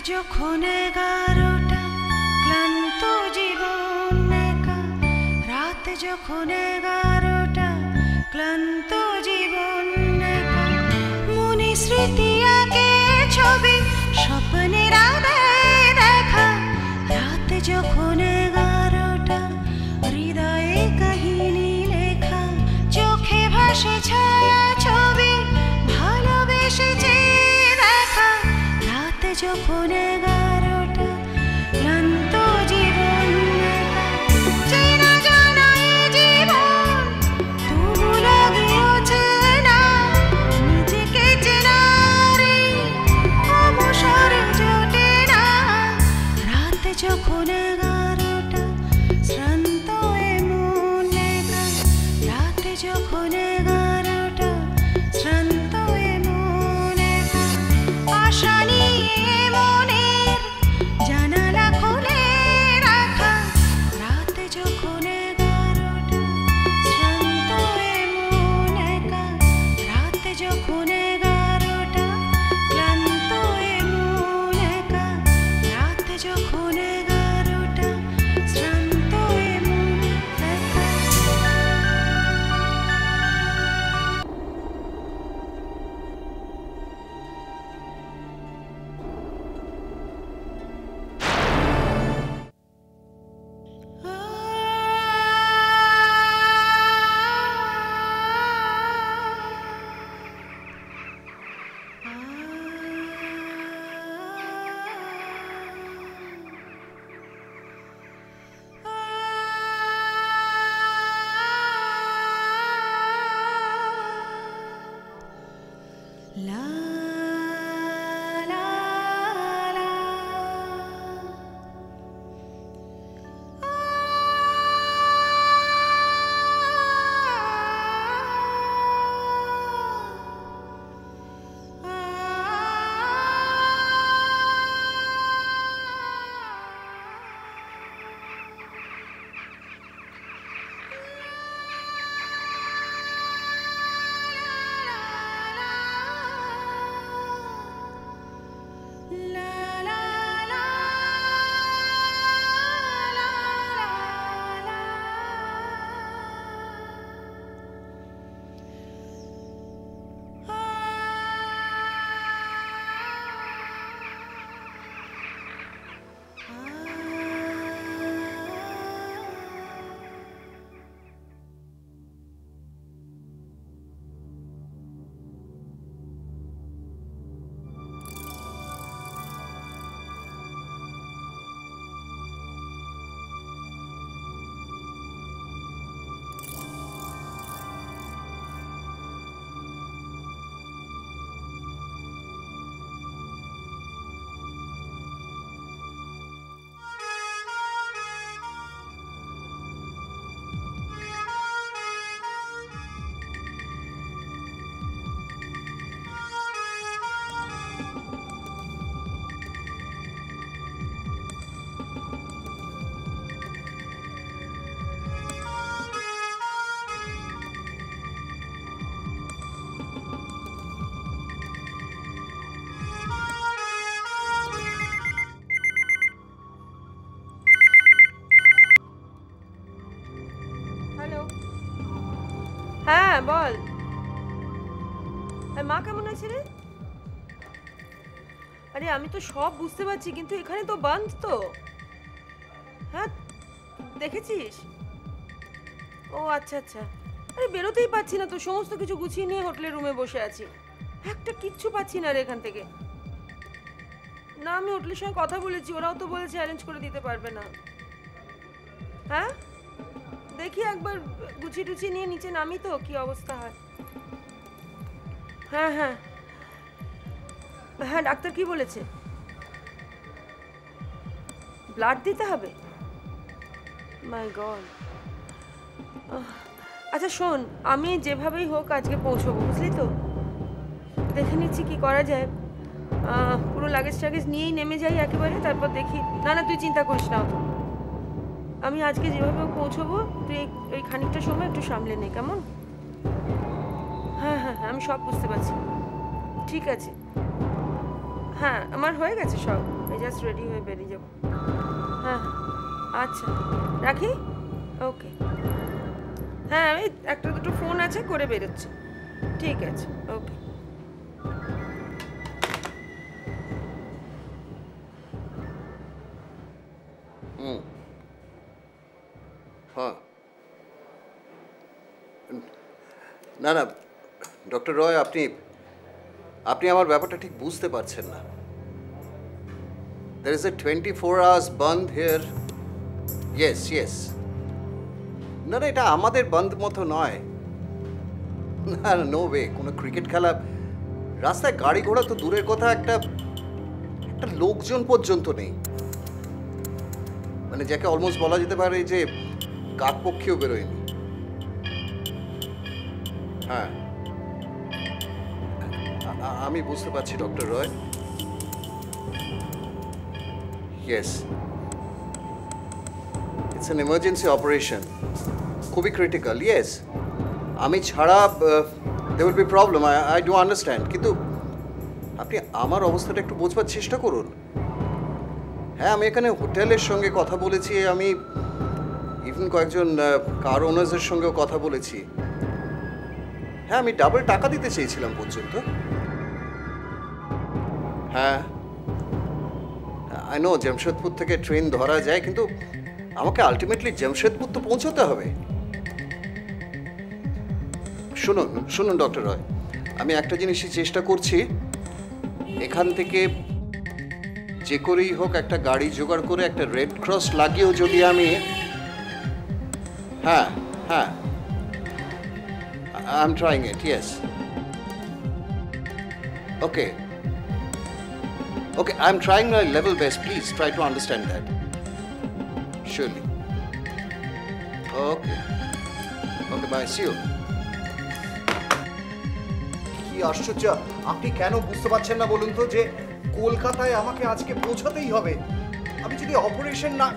যখন এগারোটা, ক্লান্ত জীবন রাত যখন এগারোটা, ক্লান্ত জীবন একা। মনে স্মৃতি আঁকে ছবি, স্বপ্নের আদায় দেখা। রাত যখন এগারোটা, হৃদয়ে কাহিনী লেখা। চোখে ভাসে বল। আর মা কেমন আছে রে? আরে, আমি তো সব বুঝতে পারছি, কিন্তু এখানে তো বন্ধ তো। হ্যাঁ দেখেছিস? ও আচ্ছা আচ্ছা। আরে, বেরোতেই পাচ্ছি না তো, সমস্ত কিছু গুছিয়ে নিয়ে হোটেলের রুমে বসে আছি। একটা কিচ্ছু পাচ্ছি না রে এখান থেকে। না, আমি হোটেলের সঙ্গে কথা বলেছি, ওরাও তো বলেছে অ্যারেঞ্জ করে দিতে পারবে না। একবার গুছিয়ে টুচিয়ে নিয়ে নিচে নামি তো, কি অবস্থা হয়? হ্যাঁ হ্যাঁ। হ্যাঁ ডাক্তার কি বলেছে? ব্লাড দিতে হবে? My God. আচ্ছা শোন, আমি যেভাবেই হোক আজকে পৌঁছবো, বুঝলি তো? দেখে নিচ্ছি কি করা যায়। পুরো লাগেজ টাগেজ নিয়েই নেমে যাই একেবারে, তারপর দেখি। না না, তুই চিন্তা করিস না। অত আমি আজকে যেভাবে পৌঁছবো, তুই ওই খানিকটা সময় একটু সামলে নেই কেমন? হ্যাঁ হ্যাঁ হ্যাঁ আমি সব বুঝতে পারছি। ঠিক আছে। হ্যাঁ আমার হয়ে গেছে সব। জাস্ট রেডি হয়ে বেরিয়ে যাব। হ্যাঁ আচ্ছা। রাখি? ওকে হ্যাঁ আমি একটা দুটো ফোন আছে, করে বেরোচ্ছি। ঠিক আছে। ওকে ডক্টর রয়, আপনি আপনি আমার ব্যাপারটা ঠিক বুঝতে পারছেন না। There is a twenty four hours বন্ধ হেয়ার ইয়েস ইয়েস না না, এটা আমাদের বন্ধ মতো নয়। না, নো ওয়ে কোনো ক্রিকেট খেলা, রাস্তায় গাড়ি ঘোড়া তো দূরের কথা, একটা একটা লোকজন পর্যন্ত নেই। মানে যাকে অলমোস্ট বলা যেতে পারে যে কাকপক্ষেও বেরোয়নি। হ্যাঁ। আমি বুঝতে পারছি, doctor Roy. Yes it's an emergency operation খুবই ক্রিটিক্যাল ইয়েস আমি ছাড়া they will be problem I I do understand কিন্তু আপনি আমার অবস্থাটা একটু বোঝবার চেষ্টা করুন। হ্যাঁ আমি এখানে হোটেলের সঙ্গে কথা বলেছি, আমি ইভেন কয়েকজন কার ওনার্সের সঙ্গেও কথা বলেছি। হ্যাঁ আমি ডাবল টাকা দিতে চেয়েছিলাম পর্যন্ত। হ্যাঁ। আই নো জামশেদপুর থেকে ট্রেন ধরা যায়, কিন্তু আমাকে আলটিমেটলি জামশেদপুর তো পৌঁছতে হবে। শুনুন শুনুন ডক্টর রয়। আমি একটা জিনিসই চেষ্টা করছি। এখান থেকে যে করেই হোক একটা গাড়ি জোগাড় করে একটা রেড ক্রস লাগিয়েও যদি আমি হ্যাঁ হ্যাঁ। I am trying it yes okay okay I am trying my level best please try to understand that surely okay okay bye see you কি আশ্চর্য! আপনি কেন বুঝতে পারছেন না বলুন তো যে কলকাতায় আমাকে আজকে পৌঁছাতেই হবে? আমি যদি অপারেশন না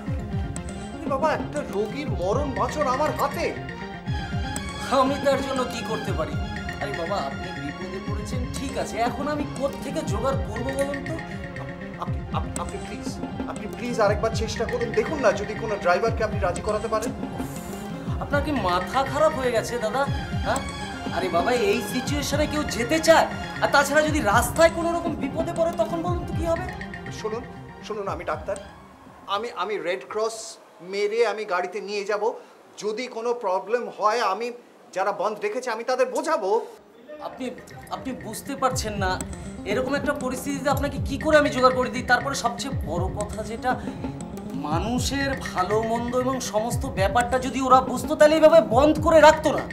বাবা একটা রোগীর মরণ বাঁচন আমার হাতে। আমি তার জন্য কি করতে পারি? আরে বাবা আপনি বিপদে পড়েছেন ঠিক আছে। এখন আমি থেকে জোগাড় করব বলুন তো? আপনি আপ- আপনি প্লিজ আপনি প্লিজ আরেকবার চেষ্টা করুন। দেখুন না যদি কোনো ড্রাইভারকে আপনি রাজি করাতে পারেন। আপনার কি মাথা খারাপ হয়ে গেছে দাদা? হ্যাঁ? আরে বাবা এই সিচুয়েশনে কেউ যেতে চায়? আর তাছাড়া যদি রাস্তায় কোনো রকম বিপদে পড়ে তখন বলুন তো কী হবে? শুনুন শুনুন আমি ডাক্তার। আমি আমি রেড ক্রস মেরে আমি গাড়িতে নিয়ে যাব। যদি কোনো প্রবলেম হয় আমি যারা বন্ধ রেখেছে আমি তাদের বোঝাবো। আপনি আপনি বুঝতে পারছেন না। এরকম একটা পরিস্থিতিতে আপনাকে কি করে আমি জোগাড় করে দিই? তারপরে সবচেয়ে বড় কথা যেটা মানুষের ভালো মন্দ এবং সমস্ত ব্যাপারটা যদি ওরা বুঝতো তাহলে এইভাবে বন্ধ করে রাখতো না।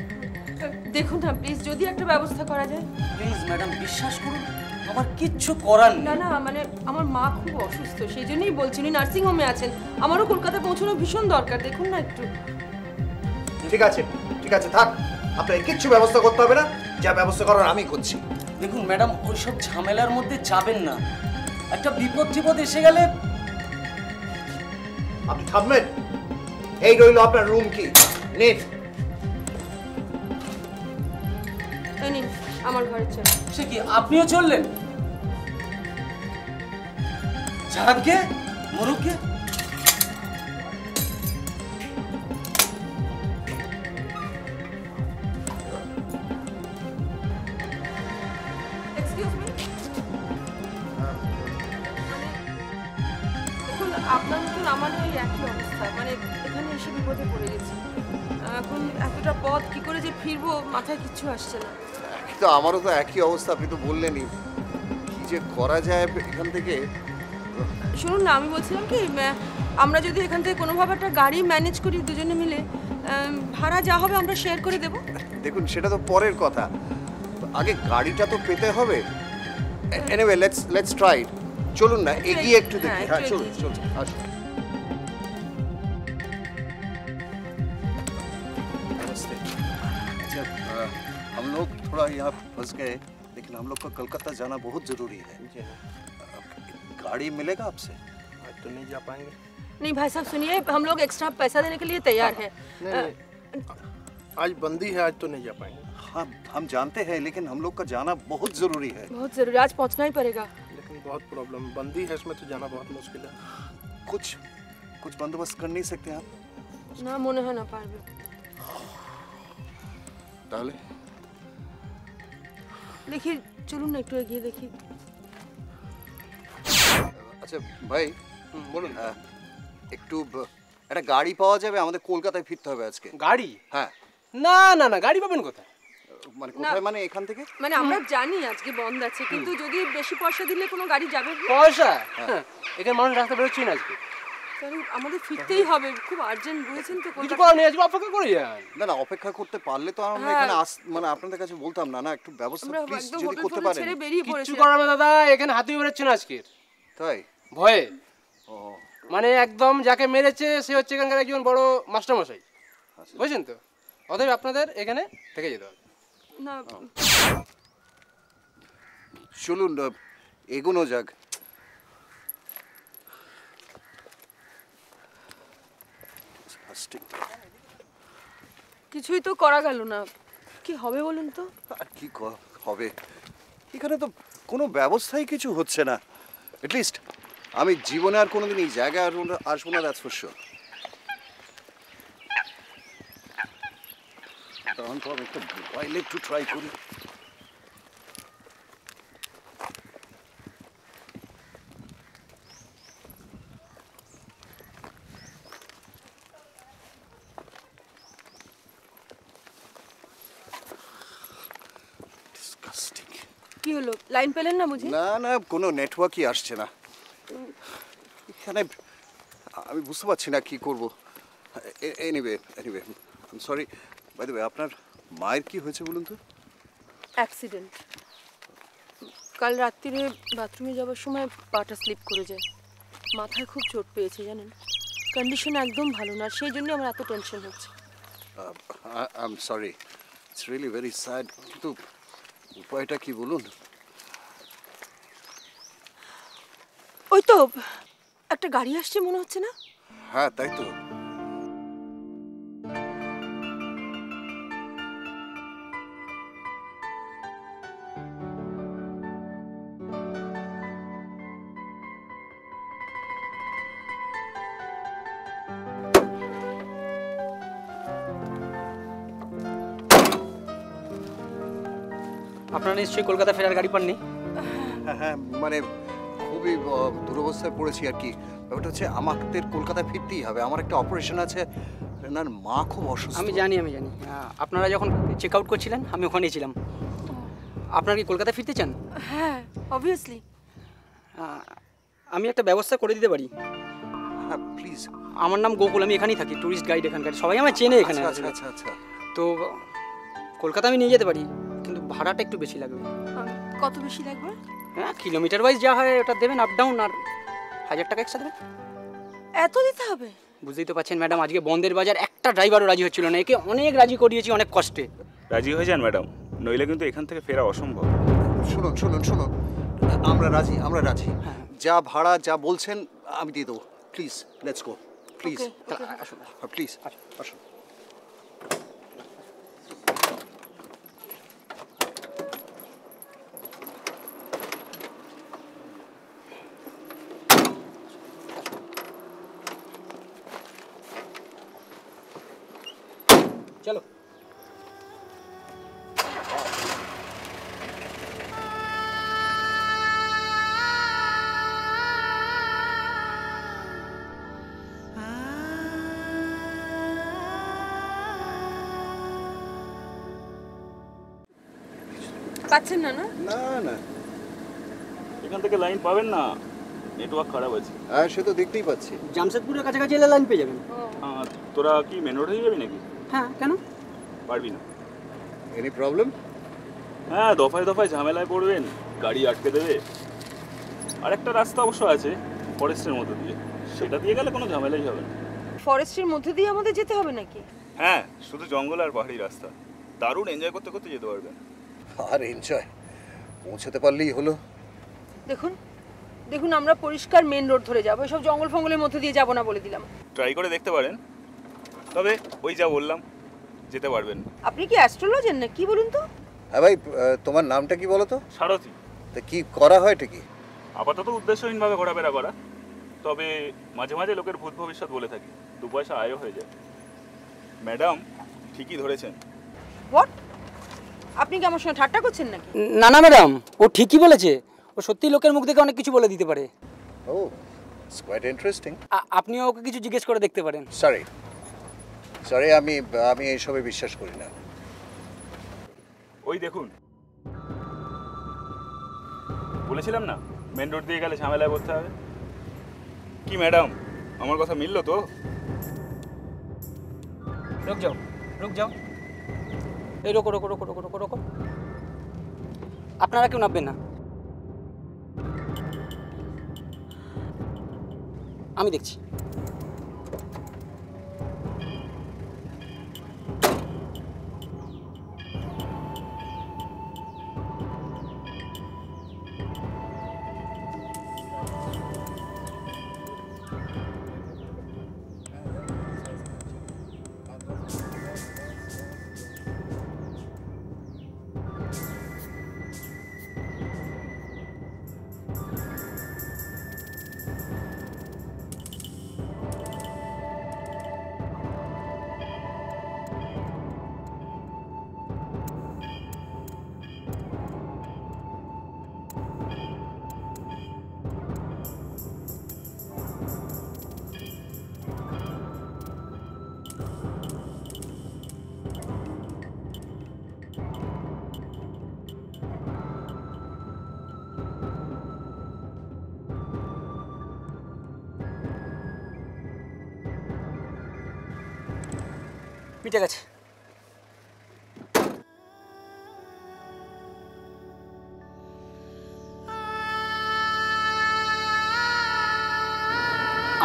দেখুন না প্লিজ যদি একটা ব্যবস্থা করা যায়। প্লিজ ম্যাডাম বিশ্বাস করুন আমার কিচ্ছু করার না না মানে আমার মা খুব অসুস্থ সেই জন্যই বলছি উনি নার্সিং হোমে আছেন। আমারও কলকাতায় পৌঁছানো ভীষণ দরকার দেখুন না একটু। ঠিক আছে ঠিক আছে থাক। আপনার কিচ্ছু ব্যবস্থা করতে হবে না। যা ব্যবস্থা করার আমি করছি। দেখুন ম্যাডাম ওইসব ঝামেলার মধ্যে যাবেন না। একটা বিপদ টিপদ এসে গেলে আপনি থামবেন। এই রইল আপনার রুম কি নিন। নিন আমার চাবি সে কি আপনিও চললেন? ঝাড়কে মরুকে মানে এখানে এসে বিপদে পড়ে গেছি। এখন এতটা পথ কি করে যে ফিরবো মাথায় কিচ্ছু আসছে না। তো আমারও তো একই অবস্থা আপনি তো বললেনই। কি যে করা যায় এখান থেকে? শুনুন না আমি বলছিলাম কি আমরা যদি এখান থেকে কোনোভাবে একটা গাড়ি ম্যানেজ করি দুজনে মিলে ভাড়া যা হবে আমরা শেয়ার করে দেবো। দেখুন সেটা তো পরের কথা। আগে গাড়িটা তো পেতে হবে। এনিওয়ে লেটস লেটস ট্রাই চলুন না এগিয়ে একটু হ্যাঁ, দেখি হ্যাঁ চলুন চলুন আসুন। थोड़ा यहाँ फंस गए लेकिन हम लोग को कलकत्ता जाना बहुत ज़रूरी है। हाँ। गाड़ी मिलेगा आपसे? तो नहीं जा पाएँगे। नहीं भाई साहब सुनिए हम लोग एक्स्ट्रा पैसा देने के लिए तैयार हैं। आज बंदी है आज तो नहीं जा पाएँगे। हाँ हम जानते हैं लेकिन हम लोग का जाना बहुत ज़रूरी है। बहुत ज़रूरी आज पहुँचना ही पड़ेगा। लेकिन बहुत प्रॉब्लम बंदी है इसमें तो जाना बहुत मुश्किल है। कुछ कुछ बंदोबस्त कर नहीं सकते आप? ना मुने है ना पार्वे ताले। দেখি চলুন না একটু এগিয়ে দেখি। আচ্ছা ভাই বলুন। একটু একটা গাড়ি পাওয়া যাবে আমাদের কলকাতায় ফিরতে হবে আজকে। গাড়ি? হ্যাঁ। না না না গাড়ি পাবেন কোথায়? মানে কোথায় মানে এখান থেকে? মানে আমরা জানি আজকে বন্ধ আছে কিন্তু যদি বেশি পয়সা দিলে কোনো গাড়ি যাবে পয়সা? হ্যাঁ এখানে মানুষ রাস্তা বেরোচ্ছি না আজকে। আমাদের ফিরতেই হবে খুব আর্জেন্ট বুঝেছেন তো কিছু করার নেই আজকে অপেক্ষা করে যান। না না অপেক্ষা করতে পারলে তো আমরা হ্যাঁ। এখানে মানে আপনাদের কাছে বলতাম না না একটু ব্যবস্থা প্লিজ একদম যদি করতে পারেন। করার না দাদা এখানে হাতিয়ে বেরোচ্ছে না আজকে তাই? ভয়ে। ও। মানে একদম যাকে মেরেছে সে হচ্ছে এখানকার একজন বড় মাস্টারমশাই। আচ্ছা। বুঝছেন তো? অতএব আপনাদের এখানে থেকে যেতে হবে। না চলুন এগোনো যাক। Disgusting. কিছুই তো করা গেল না। কি হবে বলুন তো? আর কি হবে। এখানে তো কোনো ব্যবস্থাই কিছু হচ্ছে না। লিস্ট আমি জীবনে আর কোনোদিন এই জায়গায় আর আসব না দ্যাটস ফর শিওর তখন তো আমি একটা মোবাইলে একটু ট্রাই করি Disgusting. কি হলো লাইন পেলেন না বুঝি? না না কোনো নেটওয়ার্কই আসছে না। এখানে আমি বুঝতে পারছি না কি করব। Anyway anyway I sorry by the way আপনার মায়ের কি হয়েছে বলুন তো? অ্যাক্সিডেন্ট কাল রাত্রিরে বাথরুমে যাওয়ার সময় পাটা স্লিপ করে যায়। মাথায় খুব চোট পেয়েছে জানেন? কন্ডিশন একদম ভালো না সেই জন্য আমার এত টেনশন হচ্ছে। I am sorry it's really very sad কিন্তু উপায়টা কি বলুন? ওই তো একটা গাড়ি আসছে মনে হচ্ছে না? হ্যাঁ তাই তো। আপনারা নিশ্চয়ই কলকাতা ফেরার গাড়ি পাননি? হ্যাঁ হ্যাঁ মানে খুবই দুরবস্থায় পড়েছি আর কি। ব্যাপারটা হচ্ছে আমাদের কলকাতায় ফিরতেই হবে। আমার একটা অপারেশন আছে। এনার মা খুব অসুস্থ। আমি জানি আমি জানি। আপনারা যখন চেক আউট করছিলেন আমি ওখানেই ছিলাম। আপনারা কি কলকাতা ফিরতে চান? হ্যাঁ অবভিয়াসলি আমি একটা ব্যবস্থা করে দিতে পারি। হ্যাঁ প্লিজ আমার নাম গোকুল আমি এখানেই থাকি টুরিস্ট গাইড এখানকার। সবাই আমার চেনে এখানে আচ্ছা আচ্ছা আচ্ছা আচ্ছা। তো কলকাতা আমি নিয়ে যেতে পারি কিন্তু ভাড়াটা একটু বেশি লাগবে। কত বেশি লাগবে? হ্যাঁ কিলোমিটার ওয়াইজ যা হয় ওটা দেবেন আপ ডাউন আর হাজার টাকা এক্সট্রা দেবেন। এত দিতে হবে? বুঝতেই তো পারছেন ম্যাডাম আজকে বন্ধের বাজার একটা ড্রাইভারও রাজি হচ্ছিল না একে অনেক রাজি করিয়েছি অনেক কষ্টে। রাজি হয়ে যান ম্যাডাম নইলে কিন্তু এখান থেকে ফেরা অসম্ভব। শুনুন শুনুন শুনুন আমরা রাজি আমরা রাজি। যা ভাড়া যা বলছেন আমি দিয়ে দেবো। Please let's go please. আসুন। প্লিজ আসুন। চলো। পাচ্ছেন না না? না না। এখান থেকে লাইন পাবেন না। নেটওয়ার্ক খারাপ আছে হ্যাঁ সে তো দেখতেই পাচ্ছি। জামশেদপুরের কাছাকাছি এলে লাইন পেয়ে যাবেন। তোরা কি মেন রোড হয়ে যাবি নাকি? হ্যাঁ কেন? পারবি না। এনি প্রবলেম হ্যাঁ দফায় দফায় ঝামেলায় পড়বেন গাড়ি আটকে দেবে। আর একটা রাস্তা অবশ্য আছে ফরেস্টের মধ্যে দিয়ে। সেটা দিয়ে গেলে কোনো ঝামেলাই হবে না। ফরেস্টের মধ্যে দিয়ে আমাদের যেতে হবে নাকি? হ্যাঁ শুধু জঙ্গল আর পাহাড়ি রাস্তা। দারুণ এনজয় করতে করতে যেতে পারবেন। আর এনজয় পৌঁছাতে পারলেই হলো। দেখুন দেখুন আমরা পরিষ্কার মেন রোড ধরে যাব। সব জঙ্গল ফঙ্গলের মধ্যে দিয়ে যাব না বলে দিলাম। ট্রাই করে দেখতে পারেন। তবে ওই যা বললাম যেতে পারবেন আপনি কি অ্যাস্ট্রোলজার না কি বলুন তো? হ্যাঁ ভাই তোমার নামটা কি বলো তো? সারথি। তা কি করা হয় ঠিকই কি? আপাতত উদ্দেশ্যহীনভাবে ঘোরাফেরা করা। তবে মাঝে মাঝে লোকের ভূত ভবিষ্যৎ বলে থাকি। দু পয়সা আয়ও হয়ে যায়। ম্যাডাম ঠিকই ধরেছেন। হোয়াট আপনি কি আমার সঙ্গে ঠাট্টা করছেন নাকি? না না ম্যাডাম ও ঠিকই বলেছে। ও সত্যি লোকের মুখ দেখে অনেক কিছু বলে দিতে পারে। ও ইটস কোয়াইট ইন্টারেস্টিং আপনিও ওকে কিছু জিজ্ঞেস করে দেখতে পারেন। সরি সরি আমি আমি এইসবে বিশ্বাস করি না। ওই দেখুন। বলেছিলাম না মেন রোড দিয়ে গেলে ঝামেলায় পড়তে হবে। কি ম্যাডাম আমার কথা মিললো তো? রুক যাও রুক যাও। এই রোকো রোকো রোকো রোকো রোকো রোকো। আপনারা কেউ নামবেন না। আমি দেখছি। মিটে গেছে।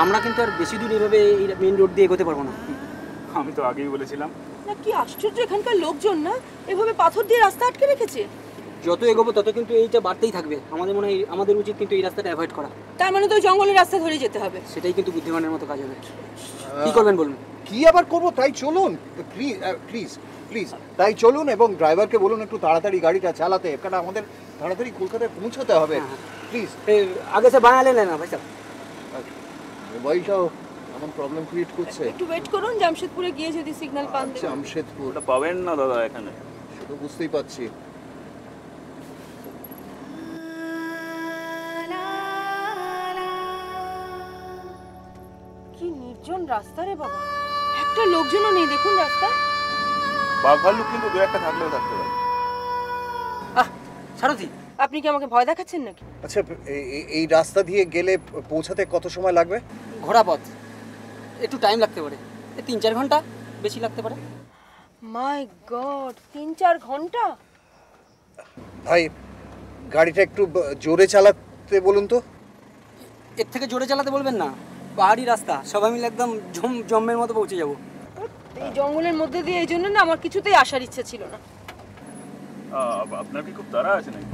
আমরা কিন্তু আর বেশি দূর এভাবে এই মেন রোড দিয়ে এগোতে পারব না। আমি তো আগেই বলেছিলাম। না কি আশ্চর্য এখানকার লোকজন না? এভাবে পাথর দিয়ে রাস্তা আটকে রেখেছে। যত এগোবো তত কিন্তু এইটা বাড়তেই থাকবে। আমাদের মনে হয় আমাদের উচিত কিন্তু এই রাস্তাটা অ্যাভয়েড করা। তার মানে তো ওই জঙ্গলের রাস্তা ধরে যেতে হবে। সেটাই কিন্তু বুদ্ধিমানের মতো কাজ হবে। কি করবেন বলুন? কি আবার করব? তাই চলুন। প্লিজ প্লিজ তাই চলুন এবং ড্রাইভারকে বলুন একটু তাড়াতাড়ি গাড়িটা চালাতে কারণ আমাদের তাড়াতাড়ি কলকাতায় পৌঁছাতে হবে। হ্যাঁ, হ্যাঁ। প্লিজ আগে সে বানালে না ভাই সাহেব? আচ্ছা, মোবাইলটাও এমন প্রবলেম ক্রিয়েট করছে। একটু ওয়েট করুন জামশেদপুরে গিয়ে যদি সিগন্যাল পান আচ্ছা, জামশেদপুর। পাবেন না দাদা এখানে? তো বুঝতেই পারছি। কি নির্জন রাস্তা রে বাবা। একটা লোকজনও নেই দেখুন রাস্তায়। বাঘ ভাল্লুক কিন্তু দু একটা থাকলেও থাকতে পারে। আহ সারথি আপনি কি আমাকে ভয় দেখাচ্ছেন নাকি? আচ্ছা এই- রাস্তা দিয়ে গেলে পৌঁছাতে কত সময় লাগবে? ঘোড়া পথ। একটু টাইম লাগতে পারে। এই তিন চার ঘণ্টা বেশি লাগতে পারে। মাই গড তিন চার ঘণ্টা? ভাই গাড়িটা একটু জোরে চালাতে বলুন তো। এর থেকে জোরে চালাতে বলবেন না। পাহাড়ি রাস্তা। সবাই মিলে একদম জম জম্মের মতো পৌঁছে যাব। এই জঙ্গলের মধ্যে দিয়ে এই জন্য না আমার কিছুতেই আসার ইচ্ছে ছিল না। আপনার কি খুব তাড়া আছে নাকি?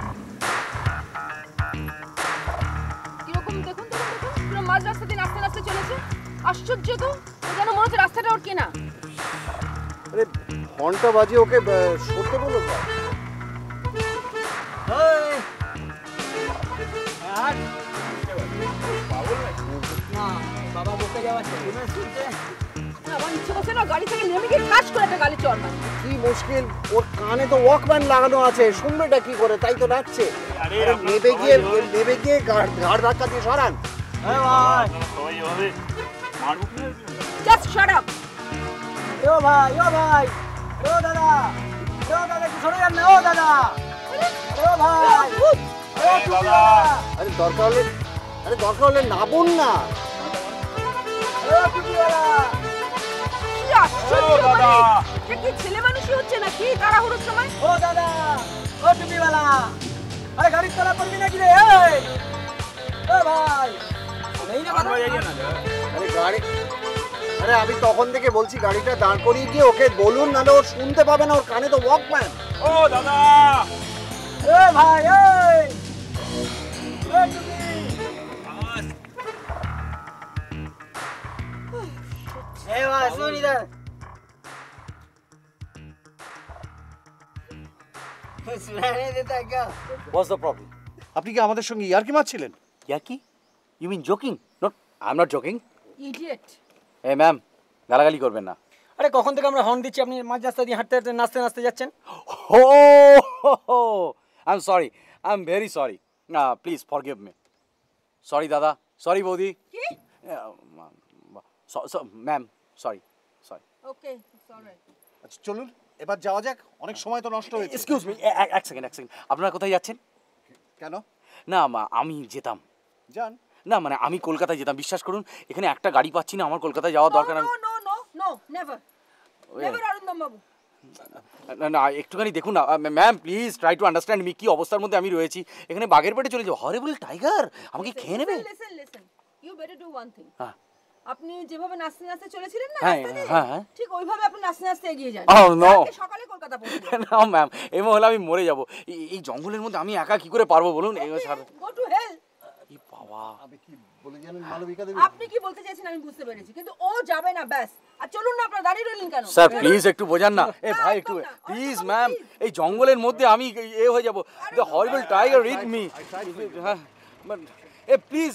কীরকম দেখুন দেখুন দেখুন পুরো মাঝ রাস্তা দিয়ে নাচতে নাচতে চলেছে। আশ্চর্য তো যেন মনে হচ্ছে রাস্তাটা ওর কেনা। আরে ঘণ্টা বাজে ওকে সরতে বলুন কানে তো লাগানো আছে শুনবেটা কি করে তাই তো নেবে গিয়ে ধাক্কা দিয়ে সরান দরকার হলে আরে, দরকার হলে না। কি আশ্চর্য দাদা। মানে এটা কি ছেলে মানুষই হচ্ছে নাকি তাড়াহুড়োর সময়? ও দাদা ও টুপিওয়ালা। আরে গাড়ির তলা করবি নাকি রে? এই। ও ভাই। নেই না। আরে গাড়ি আরে আমি তখন থেকে বলছি গাড়িটা দাঁড় করিয়ে গিয়ে ওকে বলুন নাহলে ও শুনতে পাবে না ওর কানে তো ওয়াকম্যান ও দাদা। ও ভাই এই। えわ総理だ What's the problem? আপনি কি আমাদের সঙ্গে ইয়ারকি মারছিলেন? ইয়ারকি? You mean joking not I am not joking idiot A ma'am গালাগালি করবেন না। আরে কখন থেকে আমরা হর্ন দিচ্ছি? আপনি মাঝ রাস্তা দিয়ে হাঁটতে হাঁটতে নাচতে নাচতে যাচ্ছেন? হো I am sorry I am very sorry না প্লিজ ফরগিভ মি সরি দাদা সরি বৌদি ম্যাম সরি সরি ওকে আচ্ছা চলুন এবার যাওয়া যাক। অনেক সময় তো নষ্ট হয়েছে। এক্সকিউজ মি এক সেকেন্ড এক সেকেন্ড আপনারা কোথায় যাচ্ছেন? কেন? না মা- আমি যেতাম। যান। না মানে আমি কলকাতায় যেতাম বিশ্বাস করুন এখানে একটা গাড়ি পাচ্ছি না আমার কলকাতায় যাওয়া দরকার আমি no no no no never never Arindam বাবু না না একটুখানি দেখুন না ma'am please try to understand me কি অবস্থার মধ্যে আমি রয়েছি। এখানে বাঘের পেটে চলে যাব হরেবল টাইগার আমাকে খেয়ে নেবে? Listen listen you better do one thing হ্যাঁ। আপনি যেভাবে নাচতে নাচতে চলেছিলেন না হ্যাঁ, হ্যাঁ, হ্যাঁ। ঠিক ওইভাবে আপনি নাচতে নাচতে এগিয়ে যান। Oh, no. কালকে সকালে কলকাতা পৌঁছে না ম্যাম এই মহলে আমি মরে যাব। এই- এই জঙ্গলের মধ্যে আমি একা কি করে পারব বলুন? এই সারা- গো টু হেল এই বাবা। আমি কি বলে জানেন মালবিকা দেবী আপনি কি বলতে চাইছেন আমি বুঝতে পেরেছি কিন্তু ও যাবে না ব্যাস। আর চলুন না আপনারা দাঁড়িয়ে রইলেন কেন? স্যার প্লিজ একটু বোঝান না। এ ভাই একটু না, প্লিজ ম্যাম এই জঙ্গলের মধ্যে আমি এ হয়ে যাব। The horrible tiger read me হ্যাঁ এ প্লিজ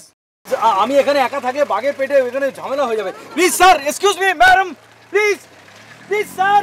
আমি এখানে একা থাকে বাঘের পেটে এখানে ঝামেলা হয়ে যাবে। Please sir excuse me madam please please sir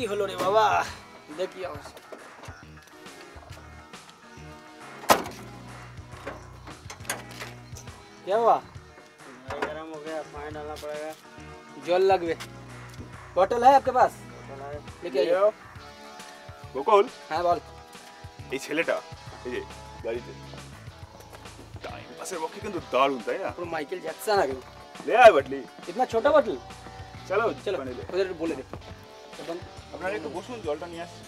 কি হলো রে বাবা দেখি আমার क्या हुआ गरम हो गया पानी डालना पड़ेगा जल लगवे बॉटल है आपके पास लेके आइए গোকুল हाँ बोल এই ছেলেটা এই যে গাড়িতে টাইম পাসের পক্ষে কিন্তু দারুণ তাই না पूरा माइकल जैक्सन आ गया লে আয় বাটলি इतना छोटा बॉटल চলো चलो ওখানে লে। उधर बोले दे एकदम আপনারা একটু বসুন জলটা নিয়ে আসছি।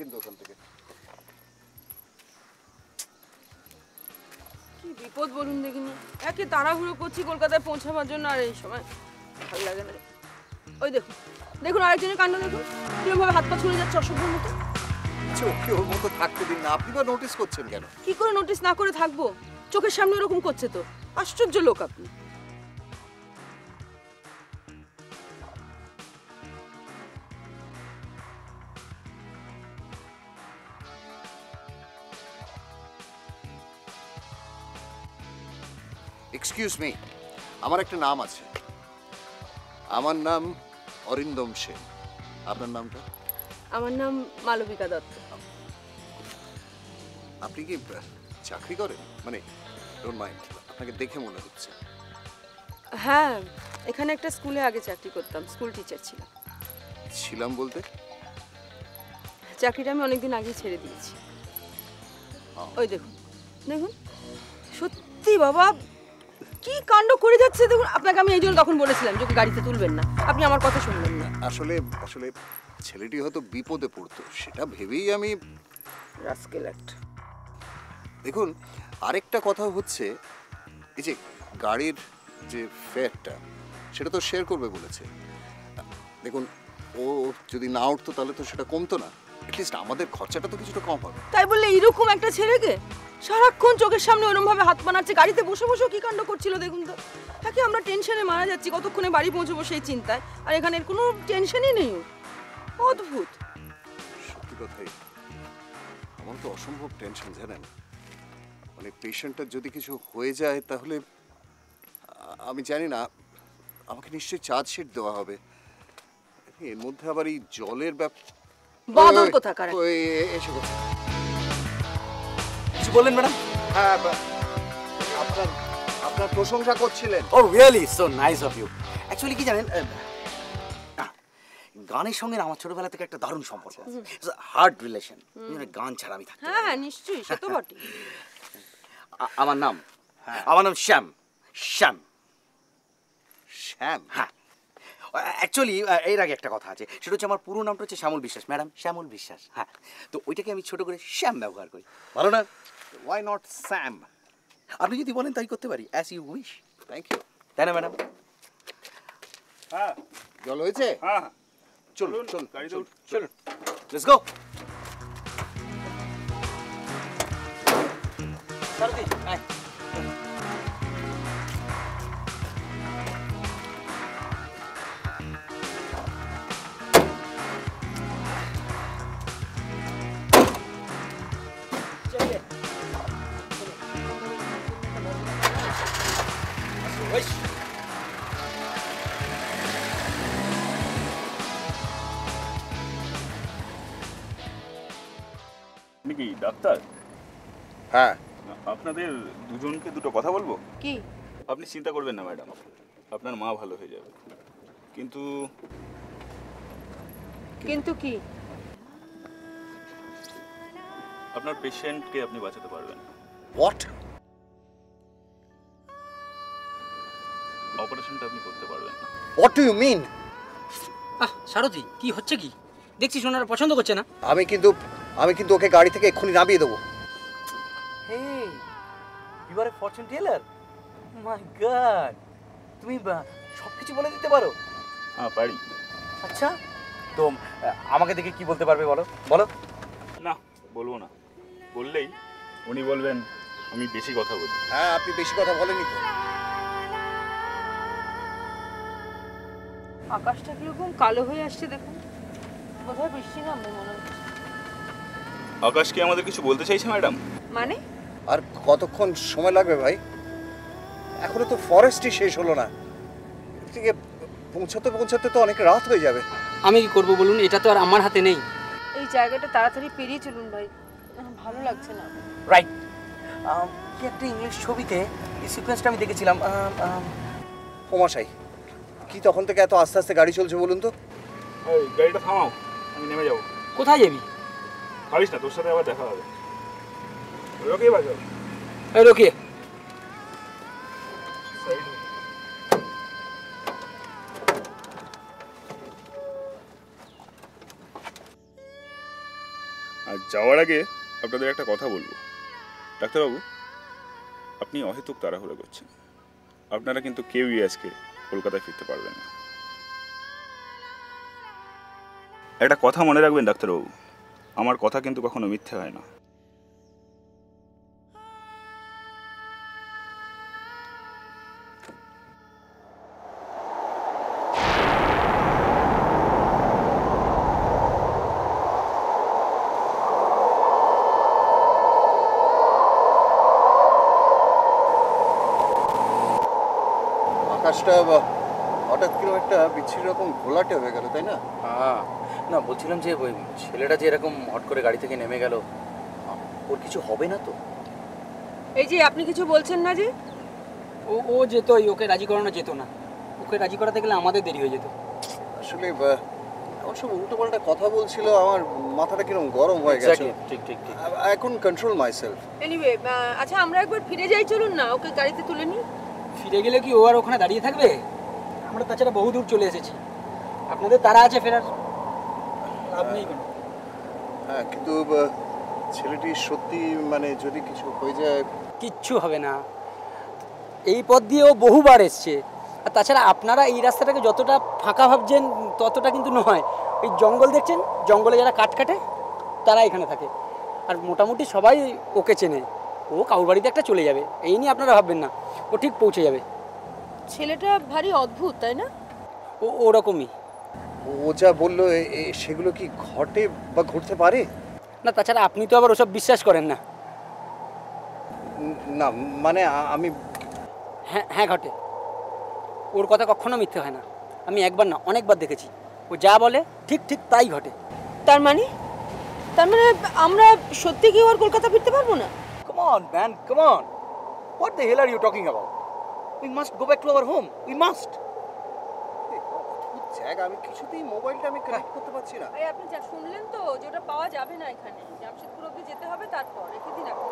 কিন্তু ওখান থেকে। কি বিপদ বলুন দেখিনি। একে তাড়াহুড়ো করছি কলকাতায় পৌঁছাবার জন্য আর এই সময় ভালো লাগে না। ওই দেখুন দেখুন আরেকজনের কাণ্ড দেখুন। কিরকমভাবে হাত পা ছুড়ে যাচ্ছে অসভ্যর মতো। ওকে ওর মতো থাকতে দিন না। আপনি বা নোটিস করছেন কেন? কি করে নোটিস না করে থাকব? চোখের সামনে ওরকম করছে তো। আশ্চর্য লোক আপনি। এক্সকিউজ মি আমার একটা নাম আছে। আমার নাম অরিন্দম সেন। আপনার নামটা? আমার নাম মালবিকা দত্ত। আপনি কি চাকরি করেন? মানে ডোন্ট মাইন্ড আপনাকে দেখে মনে হচ্ছে। হ্যাঁ এখানে একটা স্কুলে আগে চাকরি করতাম স্কুল টিচার ছিলাম। ছিলাম বলতে? চাকরিটা আমি অনেকদিন আগেই ছেড়ে দিয়েছি। ওই দেখুন দেখুন। সত্যি বাবা কি কাণ্ড করে যাচ্ছে? দেখুন আপনাকে আমি এই জন্য তখন বলেছিলাম যে ওকে গাড়িতে তুলবেন না। আপনি আমার কথা শুনলেন না। আসলে আসলে ছেলেটি হয়তো বিপদে পড়তো সেটা ভেবেই আমি রাস্কেল একটা দেখুন আরেকটা কথা হচ্ছে এই যে গাড়ির যে ফেয়ারটা সেটা তো শেয়ার করবে বলেছে। দেখুন ও যদি না উঠতো তাহলে তো সেটা কমতো না। অ্যাটলিস্ট আমাদের খরচাটা তো কিছুটা কম হবে। তাই বললে এরকম একটা ছেলেকে? সারাক্ষণ চোখের সামনে ওরম ভাবে হাত বানাচ্ছে গাড়িতে বসে বসেও কি কাণ্ড করছিল দেখুন তো। তাকে আমরা টেনশনে মারা যাচ্ছি কতক্ষণে বাড়ি পৌঁছবো সেই চিন্তায়। আর এখানে কোনো টেনশনই নেই অদ্ভুত। সত্যি কথাই আমার তো অসম্ভব টেনশন জানেন? মানে পেশেন্টের যদি কিছু হয়ে যায় তাহলে আমি জানি না আমাকে নিশ্চয়ই চার্জশিট দেওয়া হবে। এর মধ্যে আবার এই জলের ব্যাপার বাদল কোথাকার? এসে গেছে। কিছু বললেন ম্যাডাম? হ্যাঁ আপনার আপনার প্রশংসা করছিলেন। ও really so nice of you actually কি জানেন গানের সঙ্গে আমার ছোটবেলা থেকে একটা দারুণ সম্পর্ক হার্ড রিলেশন গান ছাড়া আমি থাকি হ্যাঁ হ্যাঁ নিশ্চয়ই সে তো বটে আমার নাম? আমার নাম শ্যাম। শ্যাম। শ্যাম? হ্যাঁ। অ্যাকচুয়ালি এর আগে একটা কথা আছে। সেটা হচ্ছে আমার পুরো নামটা হচ্ছে শ্যামল বিশ্বাস। ম্যাডাম শ্যামল বিশ্বাস। হ্যাঁ। তো ওইটাকে আমি ছোট করে শ্যাম ব্যবহার করি। ভালো না? ওয়াই নট স্যাম আপনি যদি বলেন তাই করতে পারি। As you wish thank you তাই না ম্যাডাম হ্যাঁ। জল হয়েছে? হ্যাঁ। হ্যাঁ চলুন চলুন গাড়িতে উঠ- চলুন। লেটস গো সারদি আয়। ডাক্তার? হ্যাঁ। আপনাদের দুজনকে দুটো কথা বলব? কি? আপনি চিন্তা করবেন না ম্যাডাম। আপনার মা ভালো হয়ে যাবে। কিন্তু কিন্তু কি? আপনার পেশেন্টকে আপনি বাঁচাতে পারবেন হোয়াট অপারেশনটা আপনি করতে পারবেন না। What do you mean ah Sarathi কি হচ্ছে কি? দেখছি সোনারা পছন্দ করছে না। আমি কিন্তু আমি কিন্তু ওকে গাড়ি থেকে এক্ষুনি নামিয়ে দেবো। Hey, you are a fortune teller? My God! তুমি সব কিছু বলে দিতে পারো? হ্যাঁ পারি। আচ্ছা। তো আমাকে দেখে কি বলতে পারবে বলো? বলো। না বলব না। বললেই উনি বলবেন আমি বেশি কথা বলি। হ্যাঁ আপনি বেশি কথা বলেনি তো। আকাশটা কীরকম কালো হয়ে আসছে দেখুন। বোধহয় বৃষ্টি নামবে মনে হচ্ছে। আকাশ কি আমাদের কিছু বলতে চাইছে ম্যাডাম? মানে? আর কতক্ষণ সময় লাগবে ভাই? এখনও তো ফরেস্টই শেষ হলো না। এদিকে পৌঁছাতে পৌঁছাতে তো অনেক রাত হয়ে যাবে। আমি কি করব বলুন? এটা তো আর আমার হাতে নেই। এই জায়গাটা তাড়াতাড়ি পেরিয়ে চলুন ভাই। ভালো লাগছে না। রাইট কি একটা ইংলিশ ছবিতে এই সিকোয়েন্সটা আমি দেখেছিলাম। ওমাশাই কি তখন থেকে এত আস্তে আস্তে গাড়ি চলছে বলুন তো? এই গাড়িটা থামাও আমি নেমে যাব। কোথায় যাবি? ভাবিস না তোর সাথে আবার দেখা হবে ওকেই বাজাও এই রোকে আর যাওয়ার আগে আপনাদের একটা কথা বলব। ডাক্তারবাবু আপনি অহেতুক তাড়াহুড়ো করছেন। আপনারা কিন্তু কেউই আজকে কলকাতায় ফিরতে পারবেন না। একটা কথা মনে রাখবেন ডাক্তারবাবু। আমার কথা কিন্তু কখনো মিথ্যে হয় না। আকাশটা বা- হঠাৎ কীরকম একটা বিচ্ছিরি রকম ঘোলাটে হয়ে গেল তাই না? হ্যাঁ। না বলছিলাম যে ওই ছেলেটা যে এরকম হট করে গাড়ি থেকে নেমে গেল ওর কিছু হবে না তো? এই যে আপনি কিছু বলছেন না যে? ও ও যেত ওকে রাজি করানো যেত না। ওকে রাজি করাতে গেলে আমাদের দেরি হয়ে যেত। আসলে আমার সব উল্টো পাল্টা কথা বলছিল আমার মাথাটা কীরকম গরম হয়ে গেছে। ঠিক ঠিক ঠিক। এখন কন্ট্রোল মাইসেলফ এনিওয়ে আচ্ছা আমরা একবার ফিরে যাই চলুন না ওকে গাড়িতে তুলে নিই। ফিরে গেলে কি ও আর ওখানে দাঁড়িয়ে থাকবে? আমরা তাছাড়া বহু দূর চলে এসেছি। আপনাদের তারা আছে ফেরার। হ্যাঁ কিন্তু ছেলেটি সত্যি মানে যদি কিছু হয়ে যায় কিচ্ছু হবে না। এই পথ দিয়ে ও বহুবার এসছে। আর তাছাড়া আপনারা এই রাস্তাটাকে যতটা ফাঁকা ভাবছেন ততটা কিন্তু নয়। ওই জঙ্গল দেখছেন? জঙ্গলে যারা কাঠ কাটে তারা এখানে থাকে। আর মোটামুটি সবাই ওকে চেনে। ও কাউর বাড়িতে একটা চলে যাবে। এই নিয়ে আপনারা ভাববেন না। ও ঠিক পৌঁছে যাবে। ছেলেটা ভারী অদ্ভুত তাই না? ও ওরকমই। ও যা বলল সেগুলো কি ঘটে বা ঘটতে পারে না তাছাড়া আপনি তো আবার ওসব বিশ্বাস করেন না না মানে আমি হ্যাঁ হ্যাঁ ঘটে ওর কথা কখনো মিথ্যে হয় না আমি একবার না অনেকবার দেখেছি ও যা বলে ঠিক ঠিক তাই ঘটে তার মানে তার মানে আমরা সত্যি কি আর কলকাতা ফিরতে পারব না Come on, man, come on. What the hell are you talking about? We must go back to our home. We must. জায়গা আমি কিছুতেই মোবাইলটা আমি কানেক্ট করতে পারছি না এই আপনি যা শুনলেন তো যে ওটা পাওয়া যাবে না এখানে জামশেদপুর অব্দি যেতে হবে তারপর রেখে দিন আপনি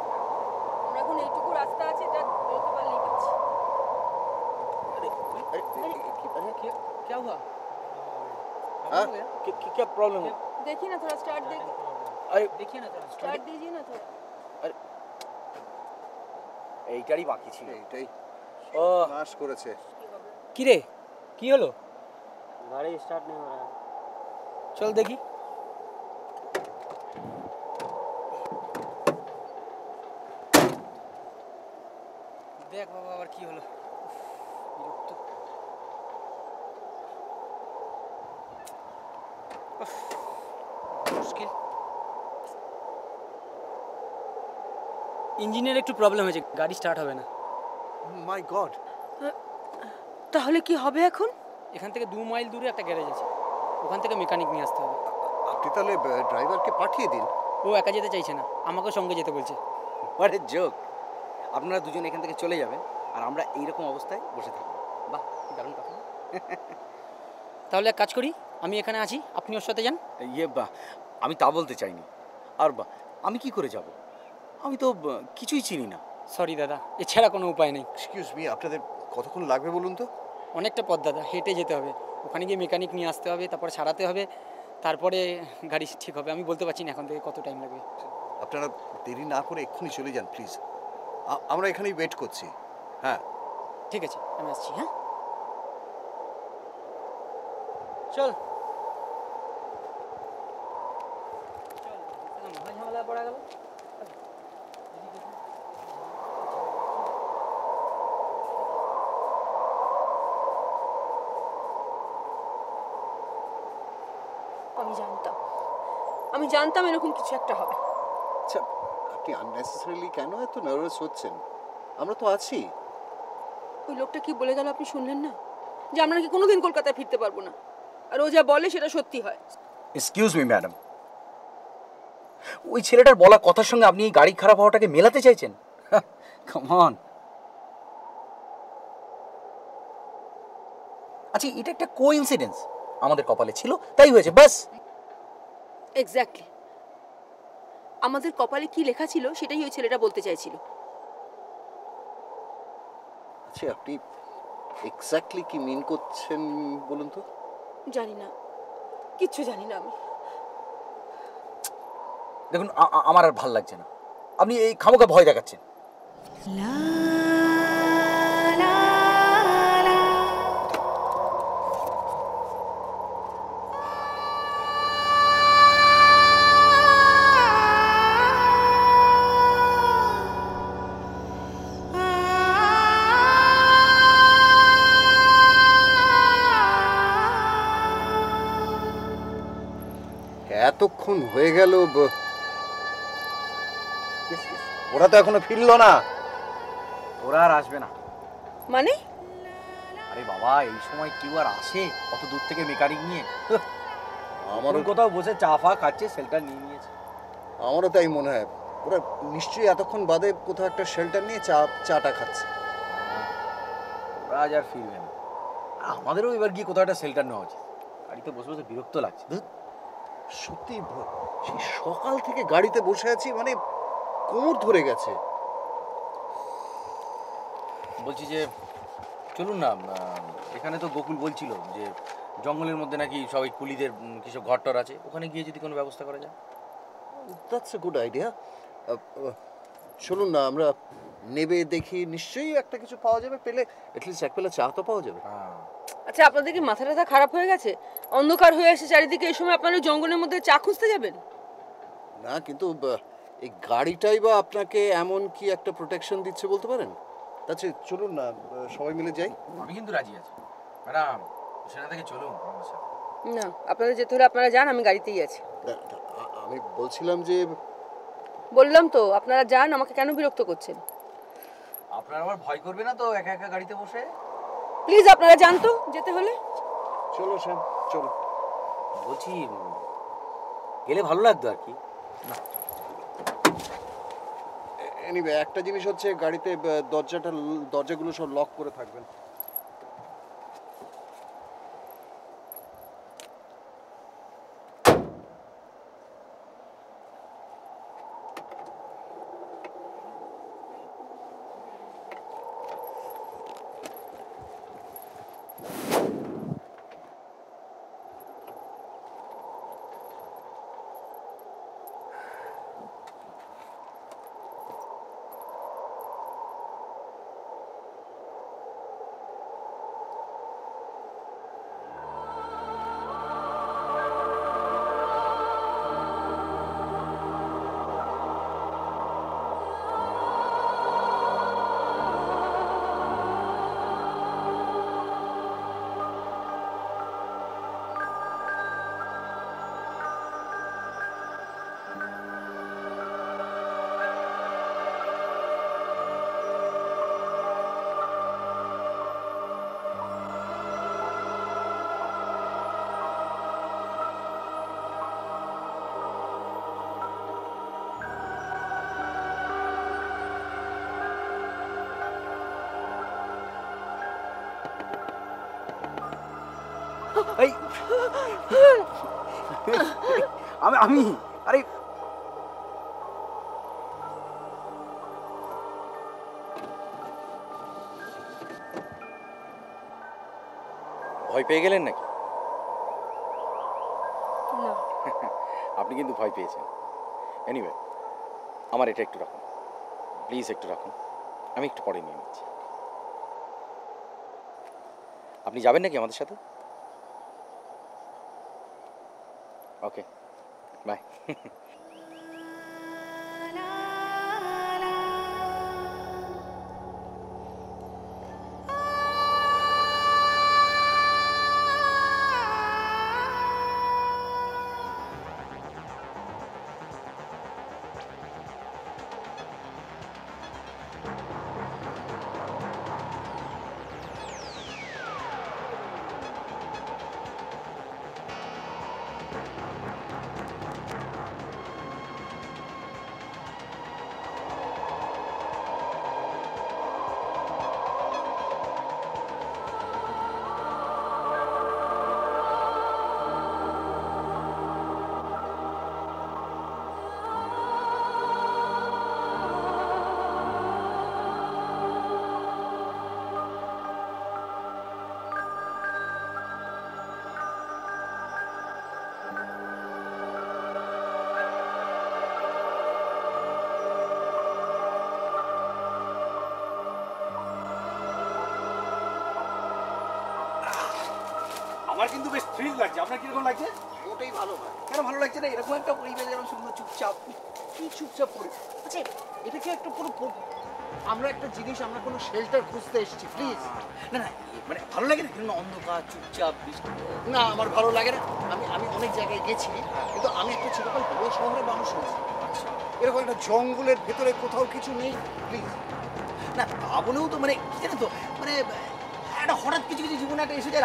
আমরা এখন এইটুকু রাস্তা আছে এটা বেরোতে পারলেই পাচ্ছি क्या हुआ हाँ? क्या क्या प्रॉब्लम है देखिए ना थोड़ा स्टार्ट दे अरे देखिए ना थोड़ा स्टार्ट दीजिए ना थोड़ा এইটারই বাকি ছিল এইটাই ও নাশ করেছে কি রে কি হলো গাড়ি স্টার্ট নেই हो रहा চল দেখি দেখ বাবা আবার কি হলো বিরক্ত উফ, মুশকিল ইঞ্জিনের একটু প্রবলেম হয়েছে গাড়ি স্টার্ট হবে না মাই গড তাহলে কি হবে এখন এখান থেকে দু মাইল দূরে একটা গ্যারেজ আছে। ওখান থেকে মেকানিক নিয়ে আসতে হবে। আপনি তাহলে ড্রাইভারকে পাঠিয়ে দিন। ও একা যেতে চাইছে না আমাকে সঙ্গে যেতে বলছে। এ জোক আপনারা দুজন এখান থেকে চলে যাবেন আর আমরা এইরকম অবস্থায় বসে থাকব। বাহ দারুণ কথা। তাহলে এক কাজ করি আমি এখানে আছি আপনি ওর সাথে যান। ইয়ে বাহ আমি তা বলতে চাইনি। আর বাহ আমি কি করে যাব? আমি তো কিছুই চিনি না। সরি দাদা এছাড়া কোনো উপায় নেই। এক্সকিউজ মি আপনাদের কতক্ষণ লাগবে বলুন তো? অনেকটা পথ দাদা হেঁটে যেতে হবে। ওখানে গিয়ে মেকানিক নিয়ে আসতে হবে তারপরে সারাতে হবে তারপরে গাড়ি ঠিক হবে। আমি বলতে পারছি না এখন থেকে কত টাইম লাগবে। আপনারা দেরি না করে এক্ষুনি চলে যান প্লিজ আমরা এখানেই ওয়েট করছি। হ্যাঁ। ঠিক আছে আমি আসছি হ্যাঁ? চল চল মহা ঝামেলা পড়া গেল আমি জানতাম আমি জানতাম এরকম কিছু একটা হবে। আচ্ছা আপনি আননেসেসারিলি কেন এত নার্ভাস হচ্ছেন? আমরা তো আছি। ওই লোকটা কি বলে গেল আপনি শুনলেন না? যে আমরা কি কোনোদিন কলকাতায় ফিরতে পারব না। আর ও যা বলে সেটা সত্যি হয়। এক্সকিউজ মি ম্যাডাম ওই ছেলেটার বলা কথার সঙ্গে আপনি এই গাড়ি খারাপ হওয়াটাকে মেলাতে চাইছেন? কমন আচ্ছা এটা একটা কোইন্সিডেন্স আমাদের কপালে ছিল তাই হয়েছে বাস। এক্স্যাক্টলি আমাদের কপালে কি লেখা ছিল সেটাই ওই ছেলেটা বলতে চাইছিল। আচ্ছা আপনি এক্স্যাক্টলি কি মিন করছেন বলুন তো? জানি না। কিচ্ছু জানি না আমি। দেখুন আমার আর ভালো লাগছে না। আপনি এই খামোকা ভয় দেখাচ্ছেন। এতক্ষণ হয়ে গেল ব- ওরা তো এখনও ফিরলো না। ওরা আর আসবে না। মানে? আরে বাবা এই সময় কেউ আর আসে? অত দূর থেকে মেকানিক নিয়ে? আমারও কোথাও বসে চা ফা খাচ্ছে সেলটা নিয়ে নিয়েছে। আমারও তাই মনে হয়। ওরা নিশ্চয়ই এতক্ষণ বাদে কোথাও একটা শেল্টার নিয়ে চা চাটা খাচ্ছে। ওরা আজ আর ফিরবে না। আমাদেরও এবার গিয়ে কোথাও একটা সেল্টার নেওয়া উচিত। গাড়িতে বসে বসে বিরক্ত লাগছে। সত্যি সেই সকাল থেকে গাড়িতে বসে আছি মানে কোমর ধরে গেছে। বলছি যে চলুন না এখানে তো গোকুল বলছিল যে জঙ্গলের মধ্যে নাকি সবাই কুলিদের কিছু ঘরটর আছে ওখানে গিয়ে যদি কোনো ব্যবস্থা করা যায়। দ্যাটস এ গুড আইডিয়া চলুন না আমরা নেবে দেখি নিশ্চয়ই একটা কিছু পাওয়া যাবে পেলে অ্যাটলিস্ট এক পেলে চা তো পাওয়া যাবে। হ্যাঁ। আচ্ছা আপনাদের কি মাথা টাথা খারাপ হয়ে গেছে? অন্ধকার হয়ে এসে চারিদিকে এই সময় আপনারা জঙ্গলের মধ্যে চা খুঁজতে যাবেন? না কিন্তু এই গাড়িটাই বা আপনাকে এমন কি একটা প্রোটেকশন দিচ্ছে বলতে পারেন? আচ্ছা চলুন না সবাই মিলে যাই। আমি কিন্তু রাজি আছি। ম্যাডাম সেখান থেকে চলুন আমার সাথে। না আপনাদের যেতে হলে আপনারা যান আমি গাড়িতেই আছি। আমি বলছিলাম যে বললাম তো আপনারা যান আমাকে কেন বিরক্ত করছেন? আপনার আবার ভয় করবে না তো একা একা গাড়িতে বসে? প্লিজ আপনারা জানতো যেতে হলে? চলো স্যার চলো। বলছি গেলে ভালো লাগতো আর কি? এনিওয়ে একটা জিনিস হচ্ছে গাড়িতে দরজাটা দরজাগুলো সব লক করে থাকবেন। আমি আমি আরে। ভয় পেয়ে গেলেন নাকি? না। আপনি কিন্তু ভয় পেয়েছেন। এনিওয়ে আমার এটা একটু রাখুন। প্লিজ একটু রাখুন। আমি একটু পরে নিয়ে নিচ্ছি। আপনি যাবেন নাকি আমাদের সাথে? ওকে বাই লাগছে? আপনার কীরকম লাগছে? ওটাই ভালো হয়। কেন ভালো লাগছে না? এরকম একটা পরিবেশ এরকম সুন্দর চুপচাপ কি চুপচাপ পরি আচ্ছা এটা কি একটু পুরো আমরা একটা জিনিস আমরা কোনো শেল্টার খুঁজতে এসেছি প্লিজ না না মানে ভালো লাগে না? কীরকম অন্ধকার চুপচাপ বৃষ্টি না আমার ভালো লাগে না। আমি আমি অনেক জায়গায় গেছি কিন্তু আমি একটা চিরকাল বড় শহরে মানুষ হয়েছি। আচ্ছা। এরকম একটা জঙ্গলের ভেতরে কোথাও কিছু নেই প্লিজ না তা বলেও তো মানে কি জানো তো? মানে একটা হঠাৎ কিছু কিছু জীবনে একটা এসে যায়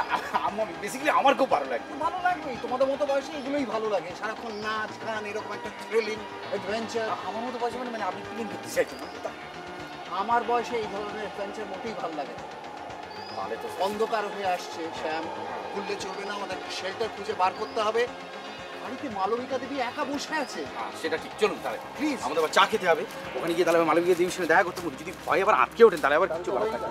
আমার বেসিক্যালি আমার খুব ভালো লাগে। ভালো লাগবেই তোমাদের মতো বয়সে এগুলোই ভালো লাগে। সারাক্ষণ নাচ গান এরকম একটা থ্রিলিং অ্যাডভেঞ্চার আমার মতো বয়সে মানে মানে আপনি ফিলিং করতে চাইছেন আমার বয়সে এই ধরনের অ্যাডভেঞ্চার মোটেই ভালো লাগে না। তাহলে তো অন্ধকার হয়ে আসছে শ্যাম। খুললে চলবে না আমাদের শেল্টার খুঁজে বার করতে হবে। বাড়িতে মালবিকা দেবী একা বসে আছে? হ্যাঁ, সেটা ঠিক। চলুন তাহলে। প্লিজ আমাদের আবার চা খেতে হবে। ওখানে গিয়ে তাহলে মালবিকা দেবীর সঙ্গে দেখা করতে। যদি ভয় আবার আটকে ওঠেন তাহলে আবার কিছু করার থাকবে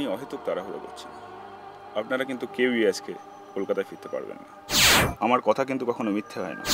আপনি অহেতুক তাড়াহুড়ো করছেন। আপনারা কিন্তু কেউই আজকে কলকাতায় ফিরতে পারবেন না। আমার কথা কিন্তু কখনো মিথ্যে হয় না।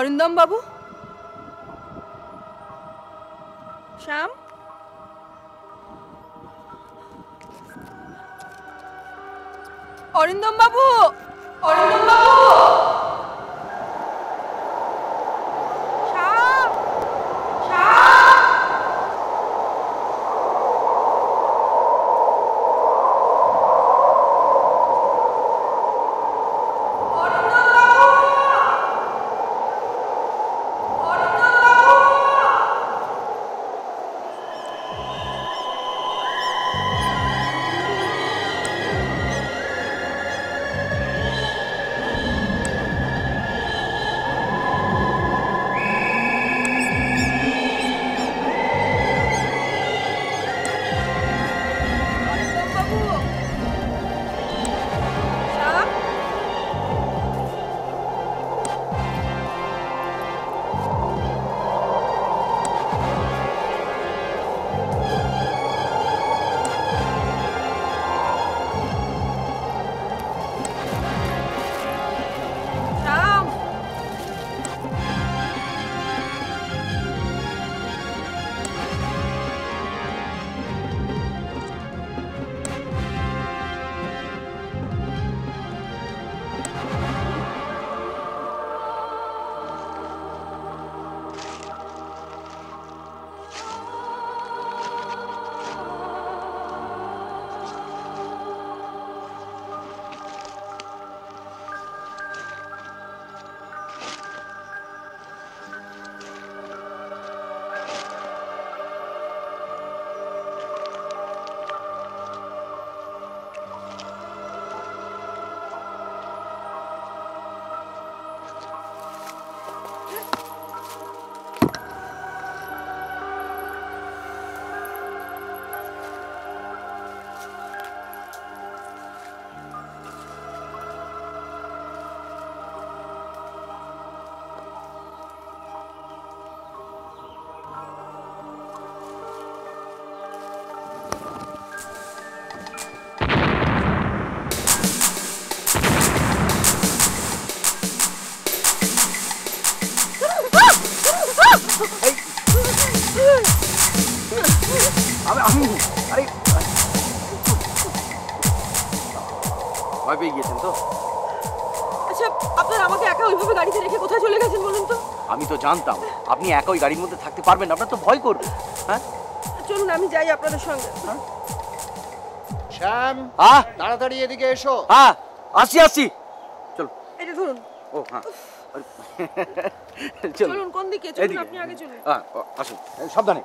অরিন্দম বাবু? আমি আরে ভয় পেয়ে গিয়েছেন তো আচ্ছা আপনার আমাকে একা ওইভাবে গাড়িতে রেখে কোথায় চলে গেছেন বলুন তো? আমি তো জানতাম আপনি একা ওই গাড়ির মধ্যে থাকতে পারবেন না আপনার তো ভয় করবে হ্যাঁ? চলুন আমি যাই আপনাদের সঙ্গে। শ্যাম হ্যাঁ তাড়াতাড়ি এদিকে এসো। হ্যাঁ আসি আসি। চলো। এটা ধরুন। ও হ্যাঁ। চলুন কোন দিকে? চলুন। আপনি আগে চলুন। হ্যাঁ আসুন। সাবধানে।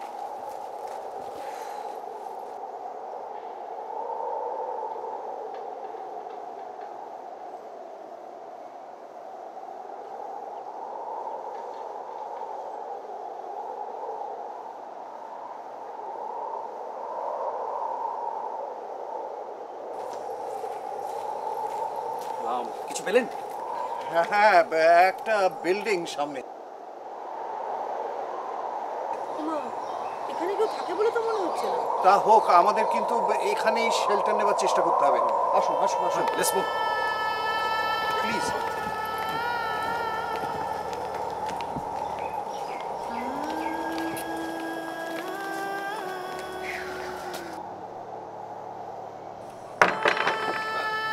কিছু পেলেন? হ্যাঁ হ্যাঁ একটা বিল্ডিং সামনে। এখানে কেউ থাকে বলে তো মনে হচ্ছে না। তা হোক আমাদের কিন্তু এখানেই শেল্টার নেবার চেষ্টা করতে হবে। আসুন আসুন আসুন। লেটস মুভ প্লিজ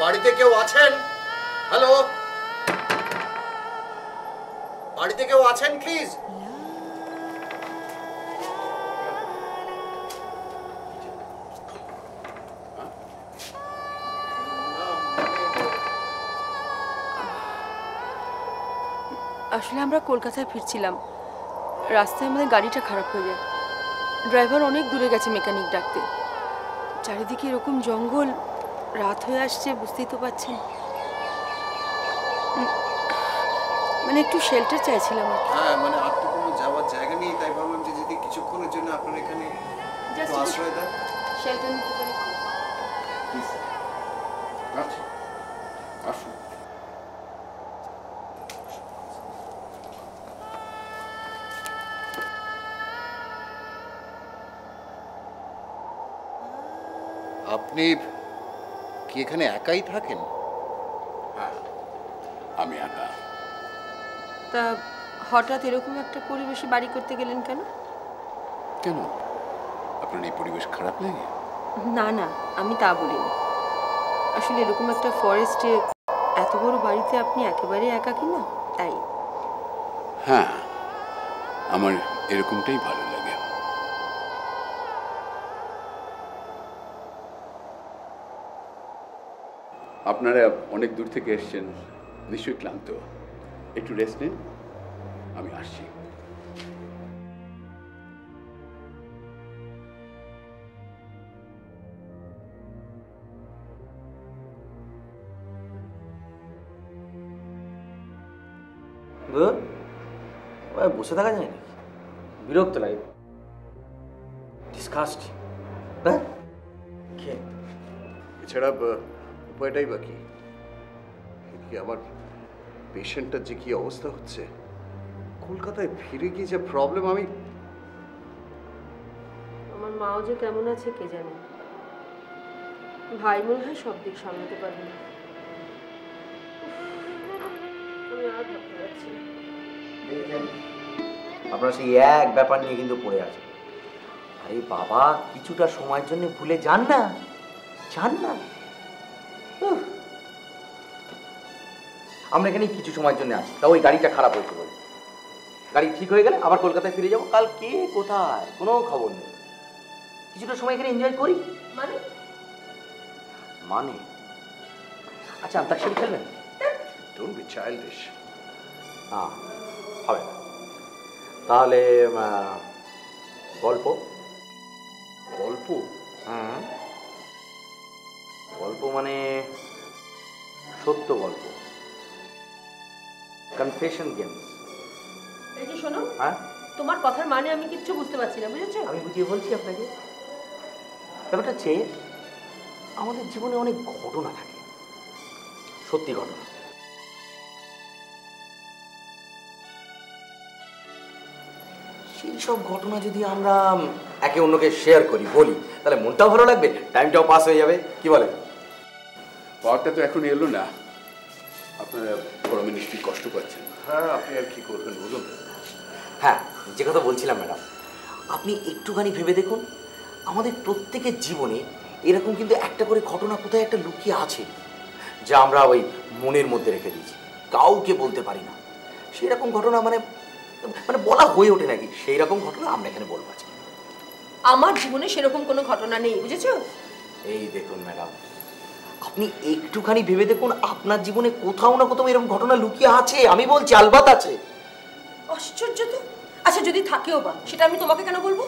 বাড়িতে কেউ আছেন? আমরা কলকাতায় ফিরছিলাম। রাস্তায় আমাদের গাড়িটা খারাপ হয়ে যায়। ড্রাইভার অনেক দূরে গেছে মেকানিক ডাকতে। চারিদিকে এরকম জঙ্গল রাত হয়ে আসছে বুঝতেই তো পারছেন। মানে একটু শেল্টার চাইছিলাম হ্যাঁ মানে আর তো কোনো যাওয়ার জায়গা নেই তাই ভাবলাম যে যদি কিছুক্ষণের জন্য আপনার এখানে আশ্রয় দেন। শেল্টার নিতে পারি আচ্ছা আসুন আপনি কি এখানে একাই থাকেন? আমি একা। তা হঠাৎ এরকম একটা পরিবেশে বাড়ি করতে গেলেন কেন? কেন? আপনার এই পরিবেশ খারাপ লাগে না না আমি তা বলিনি। আসলে এরকম একটা ফরেস্টে এত বড় বাড়িতে আপনি একেবারে একা কি না তাই। হ্যাঁ আমার এরকমটাই ভালো লাগে আপনারা অনেক দূর থেকে এসেছেন নিশ্চয়ই ক্লান্ত। একটু রেস্ট নিন আমি আসছি। বসে থাকা যায় নাকি? বিরক্ত লাগে। ডিসকাস্ট হ্যাঁ? এছাড়া উপায়টাই বাকি এদিকে আমার পেশেন্টটার যে কি অবস্থা হচ্ছে? কলকাতায় ফিরে গিয়ে যে প্রবলেম আমি আমার মাও যে কেমন আছে কে জানে? ভাই মনে হয় সব দিক সামলাতে পারবে না। আমি আর ভাবতে পারছি না। আপনারা সেই এক ব্যাপার নিয়ে কিন্তু পড়ে আছে আরে বাবা কিছুটা সময়ের জন্য ভুলে যান না। যান না। আমরা এখানে কিছু সময়ের জন্য আছি। তা ওই গাড়িটা খারাপ হয়েছে বলে। গাড়ি ঠিক হয়ে গেলে আবার কলকাতায় ফিরে যাব। কাল কে কোথায়? কোনো খবর নেই। কিছুটা সময় এখানে এনজয় করি? মানে? মানে? আচ্ছা আন্তাক্ষরী খেলবেন? ডোন্ট বি চাইল্ডিশ হ্যাঁ হবে না। তাহলে আহ, গল্প? গল্প? হ্যাঁ গল্প মানে সত্য গল্প। কনফেশন গেমস এই যে শোনো হ্যাঁ? তোমার কথার মানে আমি কিচ্ছু বুঝতে পারছি না বুঝেছ? আমি বুঝিয়ে বলছি আপনাকে। ব্যাপারটা হচ্ছে আমাদের জীবনে অনেক ঘটনা থাকে। সত্যি ঘটনা। সেই সব ঘটনা যদি আমরা একে অন্যকে শেয়ার করি বলি তাহলে মনটাও ভালো লাগবে টাইমটাও পাস হয়ে যাবে কি বলে পাওয়ারটা তো এখন এলো না। আপনারা গরমে নিশ্চয়ই কষ্ট পাচ্ছেন। হ্যাঁ আপনি আর কি করবেন বলুন? হ্যাঁ যে কথা বলছিলাম ম্যাডাম আপনি একটুখানি ভেবে দেখুন আমাদের প্রত্যেকের জীবনে এরকম কিন্তু একটা করে ঘটনা কোথায় একটা লুকিয়ে আছে যা আমরা ওই মনের মধ্যে রেখে দিয়েছি। কাউকে বলতে পারি না। সেই রকম ঘটনা মানে মানে বলা হয়ে ওঠে নাকি? সেই রকম ঘটনা আমরা এখানে বলব আজকে। আমার জীবনে সেরকম কোনো ঘটনা নেই বুঝেছ? এই দেখুন ম্যাডাম আপনি একটুখানি ভেবে দেখুন আপনার জীবনে কোথাও না কোথাও এরকম ঘটনা লুকিয়ে আছে। আমি বলছি আলবাত আছে। আশ্চর্য তো। আচ্ছা যদি থাকেও বা সেটা আমি তোমাকে কেন বলব?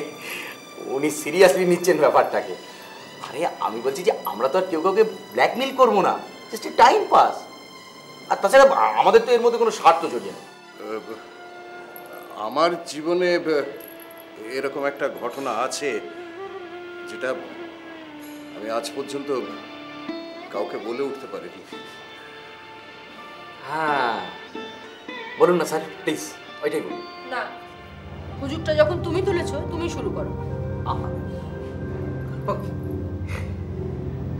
উনি সিরিয়াসলি নিচ্ছেন ব্যাপারটাকে। আরে আমি বলছি যে আমরা তো আর কেউ কাউকে ব্ল্যাকমেল করব না। জাস্ট টাইম পাস আর তাছাড়া আমাদের তো এর মধ্যে কোনো স্বার্থ জড়িয়ে নেই আহ, আমার জীবনে এরকম একটা ঘটনা আছে যেটা আমি আজ পর্যন্ত কাউকে বলে উঠতে পারিনি হ্যাঁ। বলুন না স্যার প্লিজ ওইটাই বলুন। না হুজুগটা যখন তুমি তুলেছো তুমি শুরু করো। আহা। ওকে।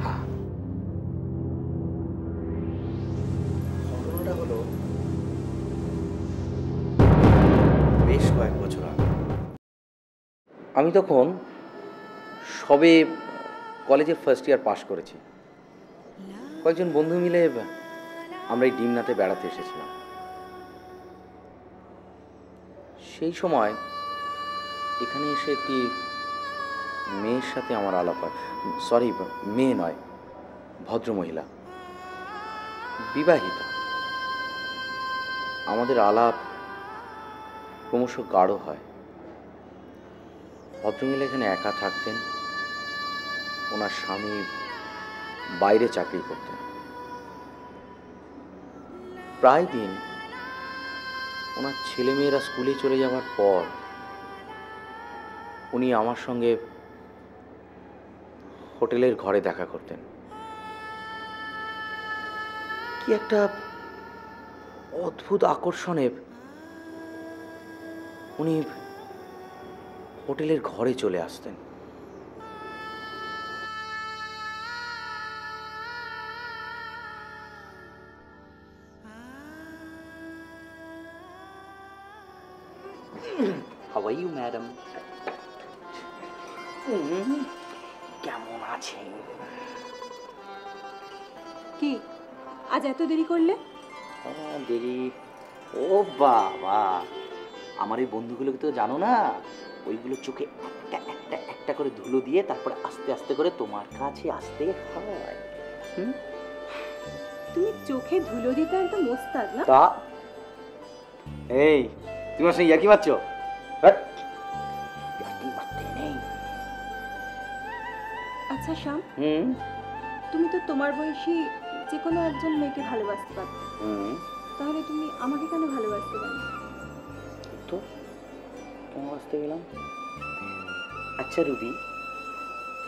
হ্যাঁ। ঘটনাটা হলো বেশ কয়েক বছর আগে। আমি তখন সবে কলেজে ফার্স্ট ইয়ার পাশ করেছি। কয়েকজন বন্ধু মিলে আমরা এই ডিমনাতে বেড়াতে এসেছিলাম। সেই সময় এখানে এসে একটি মেয়ের সাথে আমার আলাপ হয়। সরি, মেয়ে নয়, ভদ্রমহিলা। বিবাহিতা। আমাদের আলাপ ক্রমশ গাঢ় হয়। ভদ্রমহিলা এখানে একা থাকতেন। ওনার স্বামী বাইরে চাকরি করতেন। প্রায় দিন ওনার ছেলেমেয়েরা স্কুলে চলে যাওয়ার পর উনি আমার সঙ্গে হোটেলের ঘরে দেখা করতেন। কি একটা অদ্ভুত আকর্ষণে উনি হোটেলের ঘরে চলে আসতেন। কেমন আছেন কি? আজ এত দেরি করলে? ও, দেরি। ও বাবা আমার এই বন্ধুগুলোকে তো জানো না? ওইগুলো চোখে একটা একটা একটা করে ধুলো দিয়ে তারপরে আস্তে আস্তে করে তোমার কাছে আসতে হয়। হুম? তুমি চোখে ধুলো দিতে একদম মোস্তাদ না? তা? এই তুমি সঙ্গে ইয়াকি মারছো? আচ্ছা শ্যাম হুম। তুমি তো তোমার বয়সী যে কোনো একজন মেয়েকে ভালোবাসতে পারতে তাহলে তুমি আমাকে কেন ভালোবাসতে পারো? তো তোমার আসতে গেলাম। আচ্ছা রুবি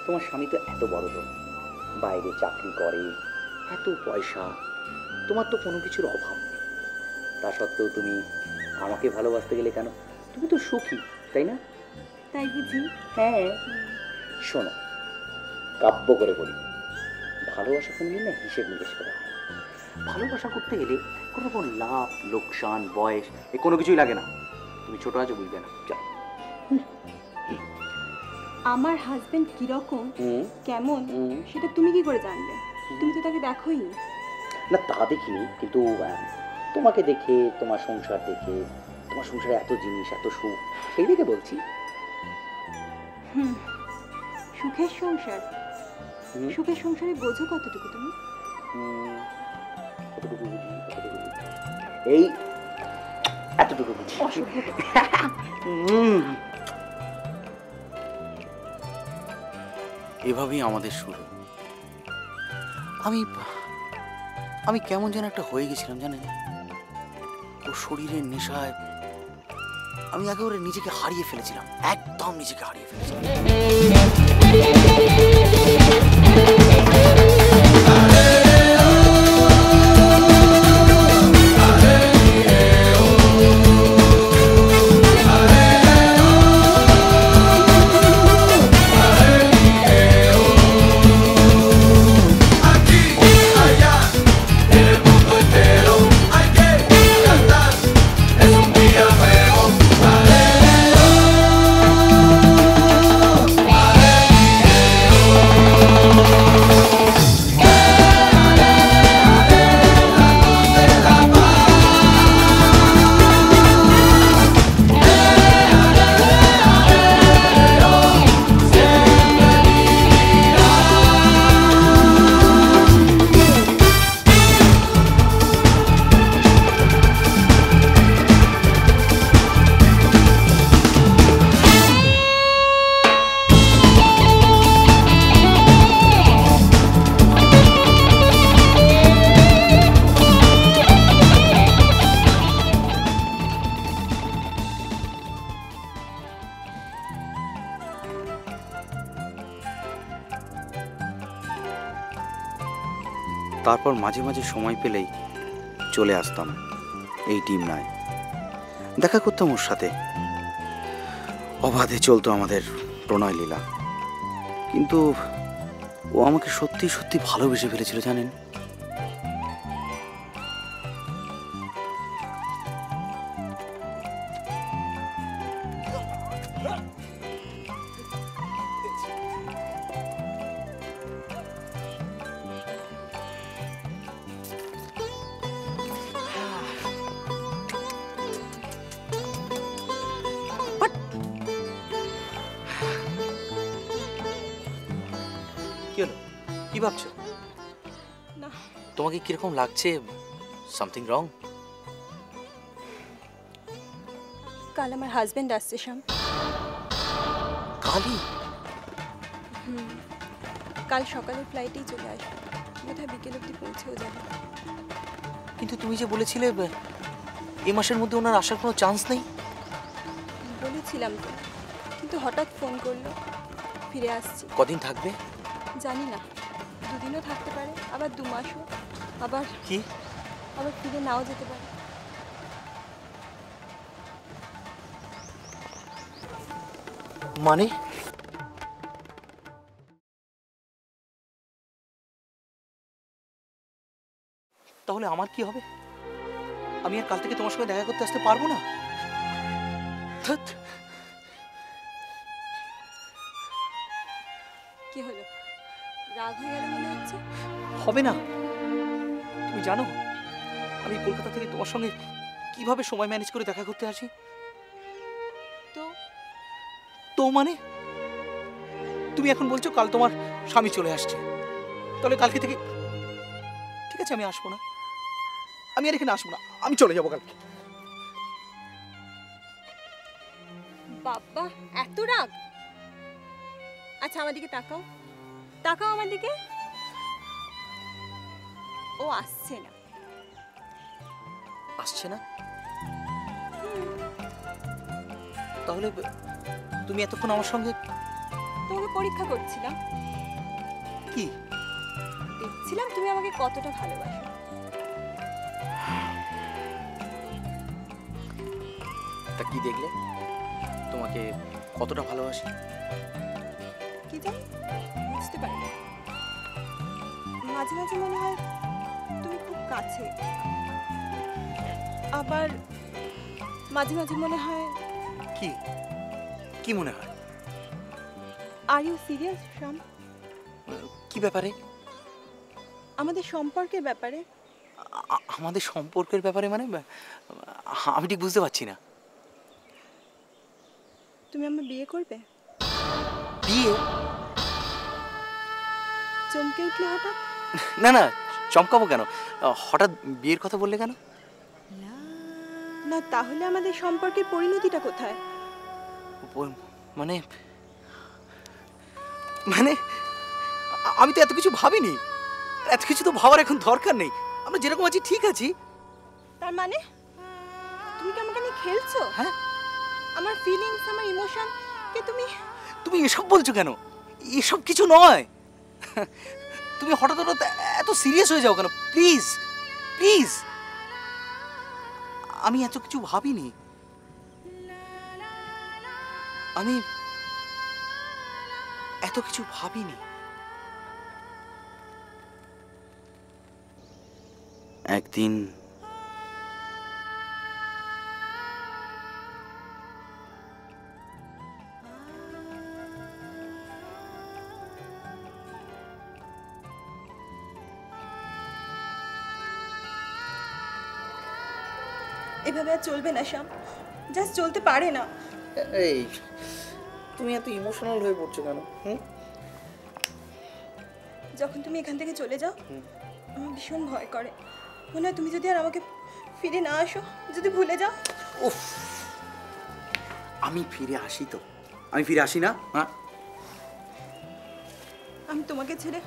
তোমার স্বামী তো এত বড় লোক। বাইরে চাকরি করে এত পয়সা। তোমার তো কোনো কিছুর অভাব নেই। তা সত্ত্বেও তুমি আমাকে ভালোবাসতে গেলে কেন? তুমি তো সুখী তাই না? তাই বুঝি। হ্যাঁ। শোনো কাব্য করে বলি। ভালোবাসা কোনোদিন না হিসেব নিকেশ করা হয় ভালোবাসা করতে গেলে কোনো রকম লাভ লোকসান বয়স এ কোনো কিছুই লাগে না। তুমি ছোট আছো বুঝবে না। চল আমার হাজবেন্ড কীরকম কেমন সেটা তুমি কি করে জানলে? তুমি তো তাকে দেখোই না। তা দেখিনি কিন্তু তোমাকে দেখে তোমার সংসার দেখে তোমার সংসারে এত জিনিস এত সুখ সেই দেখে বলছি। হুম। সুখের সংসার। সুখের সংসারে বোঝো কতটুকু তুমি? কতটুকু বুঝি, কতটুকু বুঝি। এই এতটুকু বুঝি। এভাবেই আমাদের শুরু। আমি আমি কেমন যেন একটা হয়ে গেছিলাম জানেন? ও শরীরের নেশায় আমি একেবারে নিজেকে হারিয়ে ফেলেছিলাম একদম নিজেকে হারিয়ে ফেলেছিলাম। তারপর মাঝে মাঝে সময় পেলেই চলে আসতাম। এই টিম নয়। দেখা করতাম ওর সাথে। অবাধে চলতো আমাদের প্রণয় লীলা। কিন্তু ও আমাকে সত্যি সত্যি ভালোবেসে ফেলেছিল, জানেন? কীরকম লাগছে? সামথিং রং কাল আমার হাজবেন্ড আসছে শ্যাম কালি হুম। কাল সকালের ফ্লাইটেই চলে আসবে। বোধহয় বিকেল অব্দি পৌঁছেও যাবে। কিন্তু তুমি যে বলেছিলে এ মাসের মধ্যে ওনার আসার কোনো চান্স নেই? বলেছিলাম তো। কিন্তু হঠাৎ ফোন করল। ফিরে আসছি। কদিন থাকবে? জানি না। দুদিনও থাকতে পারে আবার দু মাসও। আবার কি? আবার ফিরে নাও যেতে পারে। মানে? তাহলে আমার কি হবে? আমি আর কাল থেকে তোমার সঙ্গে দেখা করতে আসতে পারব না? কি হলো? রাগ হয়ে গেল মনে হচ্ছে? হবে না। তুমি জানো আমি কলকাতা থেকে তোমার সঙ্গে কীভাবে সময় ম্যানেজ করে দেখা করতে আসি? তো? তো মানে? তুমি এখন বলছো কাল তোমার স্বামী চলে আসছে। তাহলে কালকে থেকে ঠিক আছে আমি আসব না। আমি আর এখানে আসব না আমি চলে যাব কালকে। বাবা এত রাগ! আচ্ছা আমার দিকে তাকাও। তাকাও আমার দিকে। ও আসছে না। আসছে না? তাহলে তুমি এতক্ষণ আমার সঙ্গে তোমাকে পরীক্ষা করছিলাম। কি? দেখছিলাম তুমি আমাকে কতটা ভালোবাসো। তা কি দেখলে? তোমাকে কতটা ভালোবাসি? কি জানি বুঝতে পারি মাঝে মাঝে মনে হয় কাছে। আবার মাঝে মাঝে মনে হয় কি? কি মনে হয়? আর ইউ সিরিয়াস শ্যাম কি ব্যাপারে? আমাদের সম্পর্কের ব্যাপারে। আমাদের সম্পর্কের ব্যাপারে মানে? আমি ঠিক বুঝতে পারছি না। তুমি আমার বিয়ে করবে? বিয়ে? চমকে উঠলে হঠাৎ? না না চমকাবো কেন? হঠাৎ বিয়ের কথা বললে কেন? না তাহলে আমাদের সম্পর্কের পরিণতিটা কোথায়? মানে মানে আমি তো এত কিছু ভাবিনি। এত কিছু তো ভাবার এখন দরকার নেই। আমরা যেরকম আছি ঠিক আছি। তার মানে? তুমি কি আমাকে নিয়ে খেলছো? হ্যাঁ। আমার ফিলিংস আমার ইমোশন কে তুমি তুমি এসব বলছো কেন? এসব কিছু নয়। তুমি হঠাৎ হঠাৎ এত সিরিয়াস হয়ে যাও কেন? প্লিজ প্লিজ আমি এত কিছু ভাবিনি। আমি এত কিছু ভাবিনি। একদিন আর চলবে না শ্যাম। জাস্ট চলতে পারে না। এই তুমি এত ইমোশনাল হয়ে পড়ছো কেন? যখন তুমি এখান থেকে চলে যাও আমার ভীষণ ভয় করে। মনে হয় তুমি যদি আর আমাকে ফিরে না আসো যদি ভুলে যাও। উফ আমি ফিরে আসি তো। আমি ফিরে আসি না? হ্যাঁ? আমি তোমাকে ছেড়ে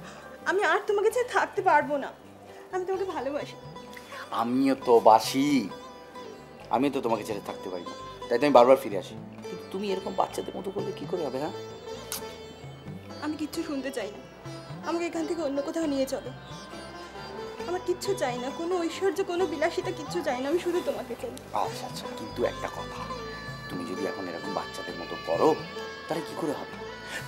আমি আর তোমাকে ছেড়ে থাকতে পারব না। আমি তোমাকে ভালোবাসি। আমিও তো বাসি। আমি তো তোমাকে ছেড়ে থাকতে পারি না। তাই তো আমি বারবার ফিরে আসি। কিন্তু তুমি এরকম বাচ্চাদের মতো করলে কি করে হবে হ্যাঁ? আমি কিচ্ছু শুনতে চাই না। আমাকে এখান থেকে অন্য কোথাও নিয়ে চলো। আমার কিচ্ছু চাই না। কোনো ঐশ্বর্য কোনো বিলাসিতা কিচ্ছু চাই না। আমি শুধু তোমাকে চাই। আচ্ছা আচ্ছা কিন্তু একটা কথা। তুমি যদি এখন এরকম বাচ্চাদের মতো করো তাহলে কি করে হবে?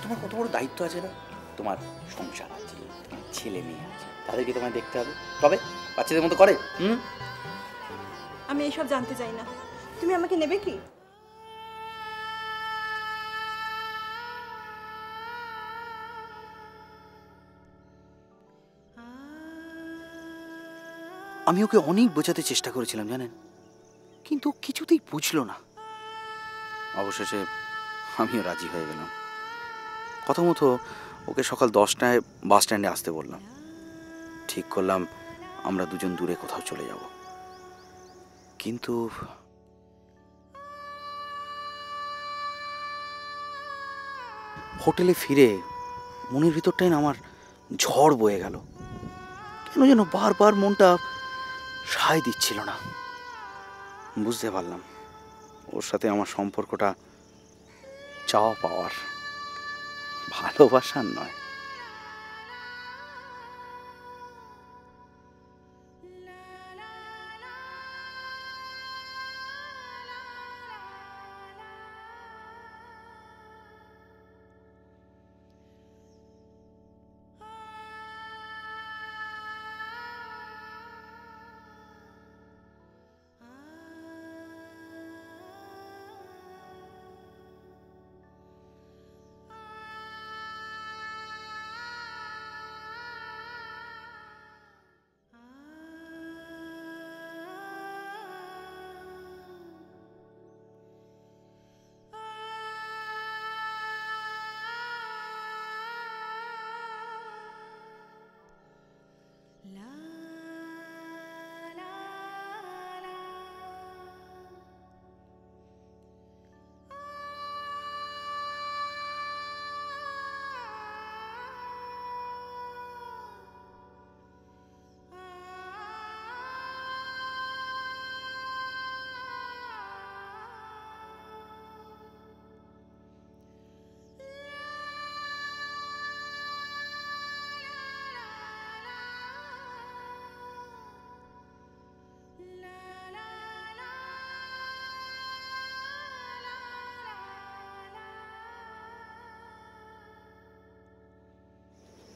তোমার কত বড় দায়িত্ব আছে না? তোমার সংসার আছে তোমার ছেলে মেয়ে আছে। তাদেরকে তোমায় দেখতে হবে। তবে বাচ্চাদের মতো করে হুম? আমি এসব জানতে চাই না। তুমি আমাকে নেবে কি? আমি ওকে অনেক বোঝাতে চেষ্টা করেছিলাম জানেন? কিন্তু কিছুতেই বুঝলো না। অবশেষে আমিও রাজি হয়ে গেলাম। কথা মতো ওকে সকাল দশটায় বাস স্ট্যান্ডে আসতে বললাম। ঠিক করলাম আমরা দুজন দূরে কোথাও চলে যাব। কিন্তু হোটেলে ফিরে মনের ভিতরটাই না আমার ঝড় বয়ে গেল। কেন যেন বারবার মনটা সায় দিচ্ছিল না। বুঝতে পারলাম ওর সাথে আমার সম্পর্কটা চাওয়া পাওয়ার ভালোবাসার নয়।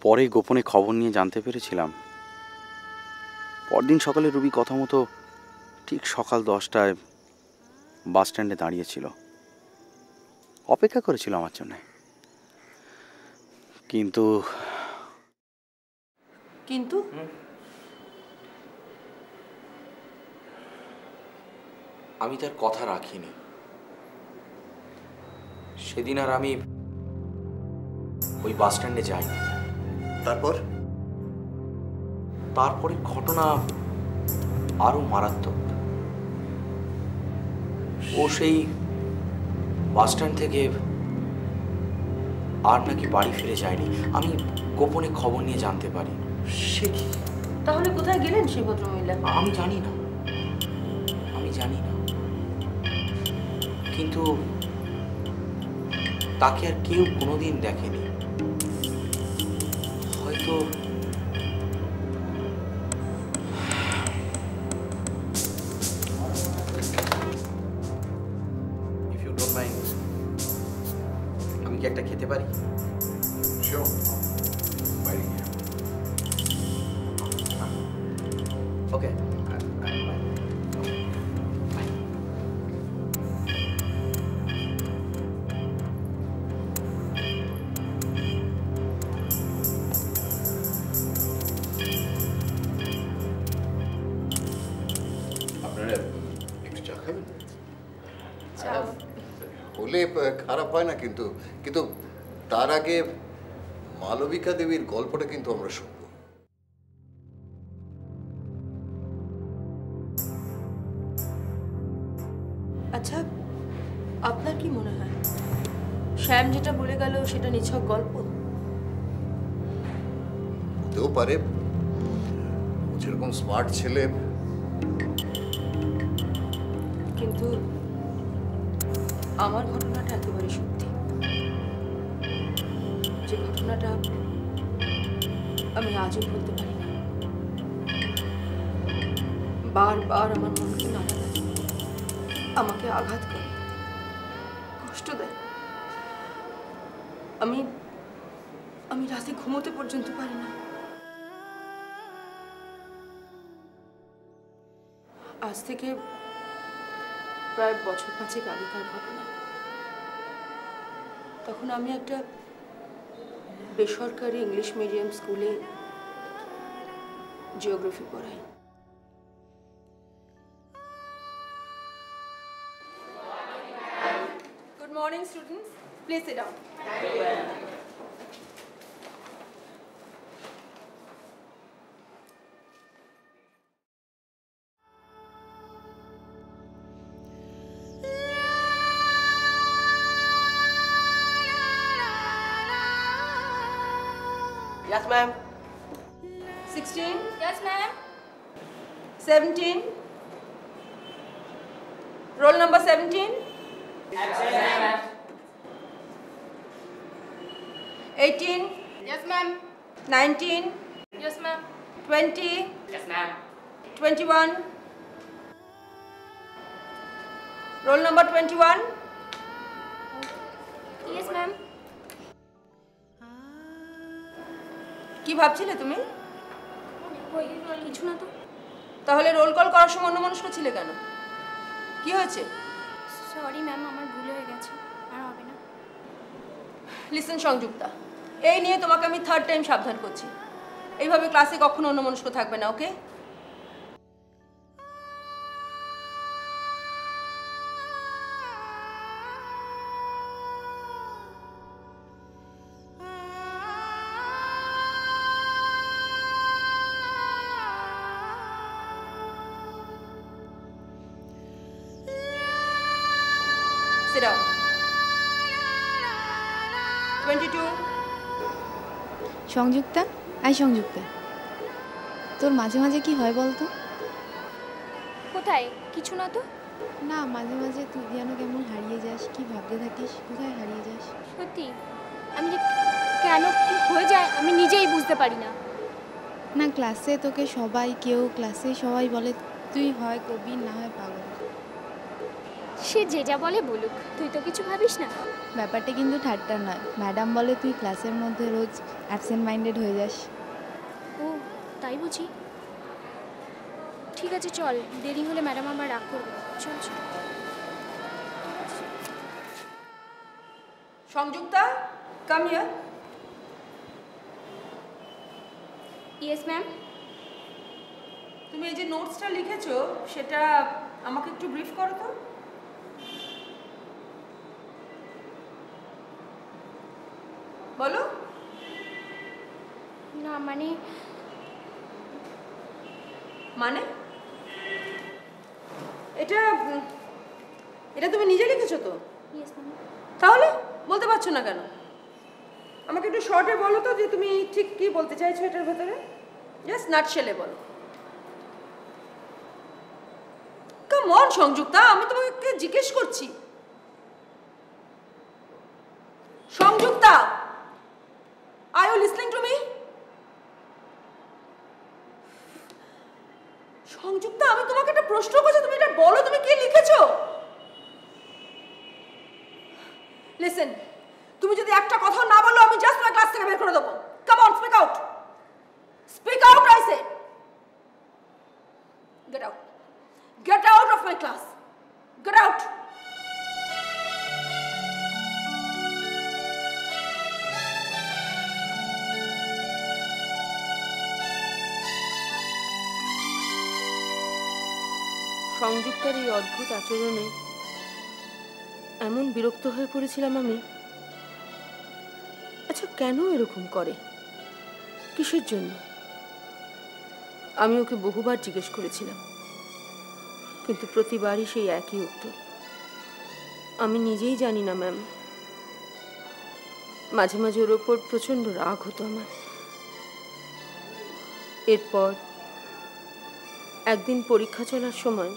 পরে গোপনে খবর নিয়ে জানতে পেরেছিলাম। পরদিন সকালে রুবি কথা মতো ঠিক সকাল দশটায় বাস স্ট্যান্ডে দাঁড়িয়েছিল। অপেক্ষা করেছিল আমার জন্য। কিন্তু কিন্তু? আমি তার কথা রাখিনি। সেদিন আর আমি ওই বাস স্ট্যান্ডে যাইনি। তারপর? তারপরে ঘটনা আরও মারাত্মক। ও সেই বাস স্ট্যান্ড থেকে আর নাকি বাড়ি ফিরে যায়নি। আমি গোপনে খবর নিয়ে জানতে পারি। সে কি? তাহলে কোথায় গেলেন সেই ভদ্রমহিলা? আমি জানি না। আমি জানি না। কিন্তু তাকে আর কেউ কোনোদিন দেখেনি। কিন্তু তার আগে মালবিকা দেবীর গল্পটা কিন্তু আমরা শুনব। আচ্ছা আপনার কি মনে হয়? শ্যাম যেটা বলে গেল সেটা নিছক গল্প? হতেও পারে। যেরকম স্মার্ট ছেলে ঘুমোতে পর্যন্ত পারি না আজ থেকে প্রায় বছর পাঁচেক আগেকার ঘটনা তখন আমি একটা বেসরকারি ইংলিশ মিডিয়াম স্কুলে জিওগ্রাফি পড়াই Good morning, students. Please sit down. 17. Roll number 17. 18, Yes, ma'am. 19, Yes, ma'am. 20, Yes, ma'am. 21. Roll number 21. Yes, ma'am. কি ভাবছিলে তুমি ওই কিছু না তো তাহলে রোল কল করার সময় অন্যমনস্ক ছিলে কেন? কি হয়েছে? সরি ম্যাম আমার ভুল হয়ে গেছে। আর হবে না। লিসেন সংযুক্তা। এই নিয়ে তোমাকে আমি থার্ড টাইম সাবধান করছি। এইভাবে ক্লাসে কখনো অন্যমনস্ক থাকবে না ওকে সংযুক্তা? আই সংযুক্তা। তোর মাঝে মাঝে কি হয় বলতো? কোথায়? কিছু না তো? না মাঝে মাঝে তুই যেন কেমন হারিয়ে যাস কি ভাবতে থাকিস কোথায় হারিয়ে যাস? সত্যি? আমি যে কেন কি হয়ে যায় আমি নিজেই বুঝতে পারি না। না ক্লাসে তোকে সবাই কেউ ক্লাসে সবাই বলে তুই হয় কবি না হয় পাগল। সে যে যা বলে বলুক তুই তো কিছু ভাবিস না। ব্যাপারটা কিন্তু ঠাট্টা নয়। ম্যাডাম বলে তুই ক্লাসের মধ্যে রোজ অ্যাবসেন্ট মাইন্ডেড হয়ে যাস। ও তাই বুঝি? ঠিক আছে চল। দেরি হলে ম্যাডাম আমার রাগ করবে। চল চল। Sanjukta come here yes ma'am তুমি এই যে নোটসটা লিখেছো সেটা আমাকে একটু ব্রিফ করো তো। বলো। না মানে? মানে? এটা এটা তুমি নিজে লিখেছো তো? তাহলে বলতে পারছ না কেন? আমাকে একটু শর্টে বলো তো যে তুমি ঠিক কি বলতে চাইছো এটার ভেতরে। জাস্ট নাটশেলে বলো। কাম অন সংযুক্তা আমি তোমাকে জিজ্ঞেস করছি। Sanjukta are you listening to me Sanjukta আমি তোমাকে একটা প্রশ্ন করছ তুমি এটা বলো তুমি কি লিখেছো? লিসেন অদ্ভুত আচরণে এমন বিরক্ত হয়ে পড়েছিলাম আমি। আচ্ছা কেন এরকম করে? কিসের জন্য? আমি ওকে বহুবার জিজ্ঞেস করেছিলাম, কিন্তু প্রতিবারই সেই একই উত্তর। আমি নিজেই জানি না, ম্যাম। মাঝে মাঝে ওর ওপর প্রচণ্ড রাগ হতো আমার। এরপর একদিন পরীক্ষা চলার সময়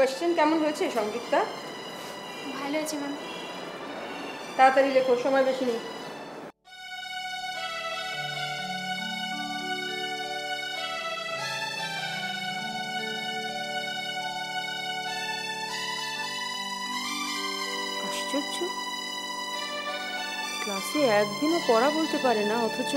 কোয়েশ্চেন কেমন হয়েছে সংযুক্তা ভালো আছে ম্যাম তাড়াতাড়ি লেখো সময় বেশি নেই। আশ্চর্য। ক্লাসে একদিনও পড়া বলতে পারে না অথচ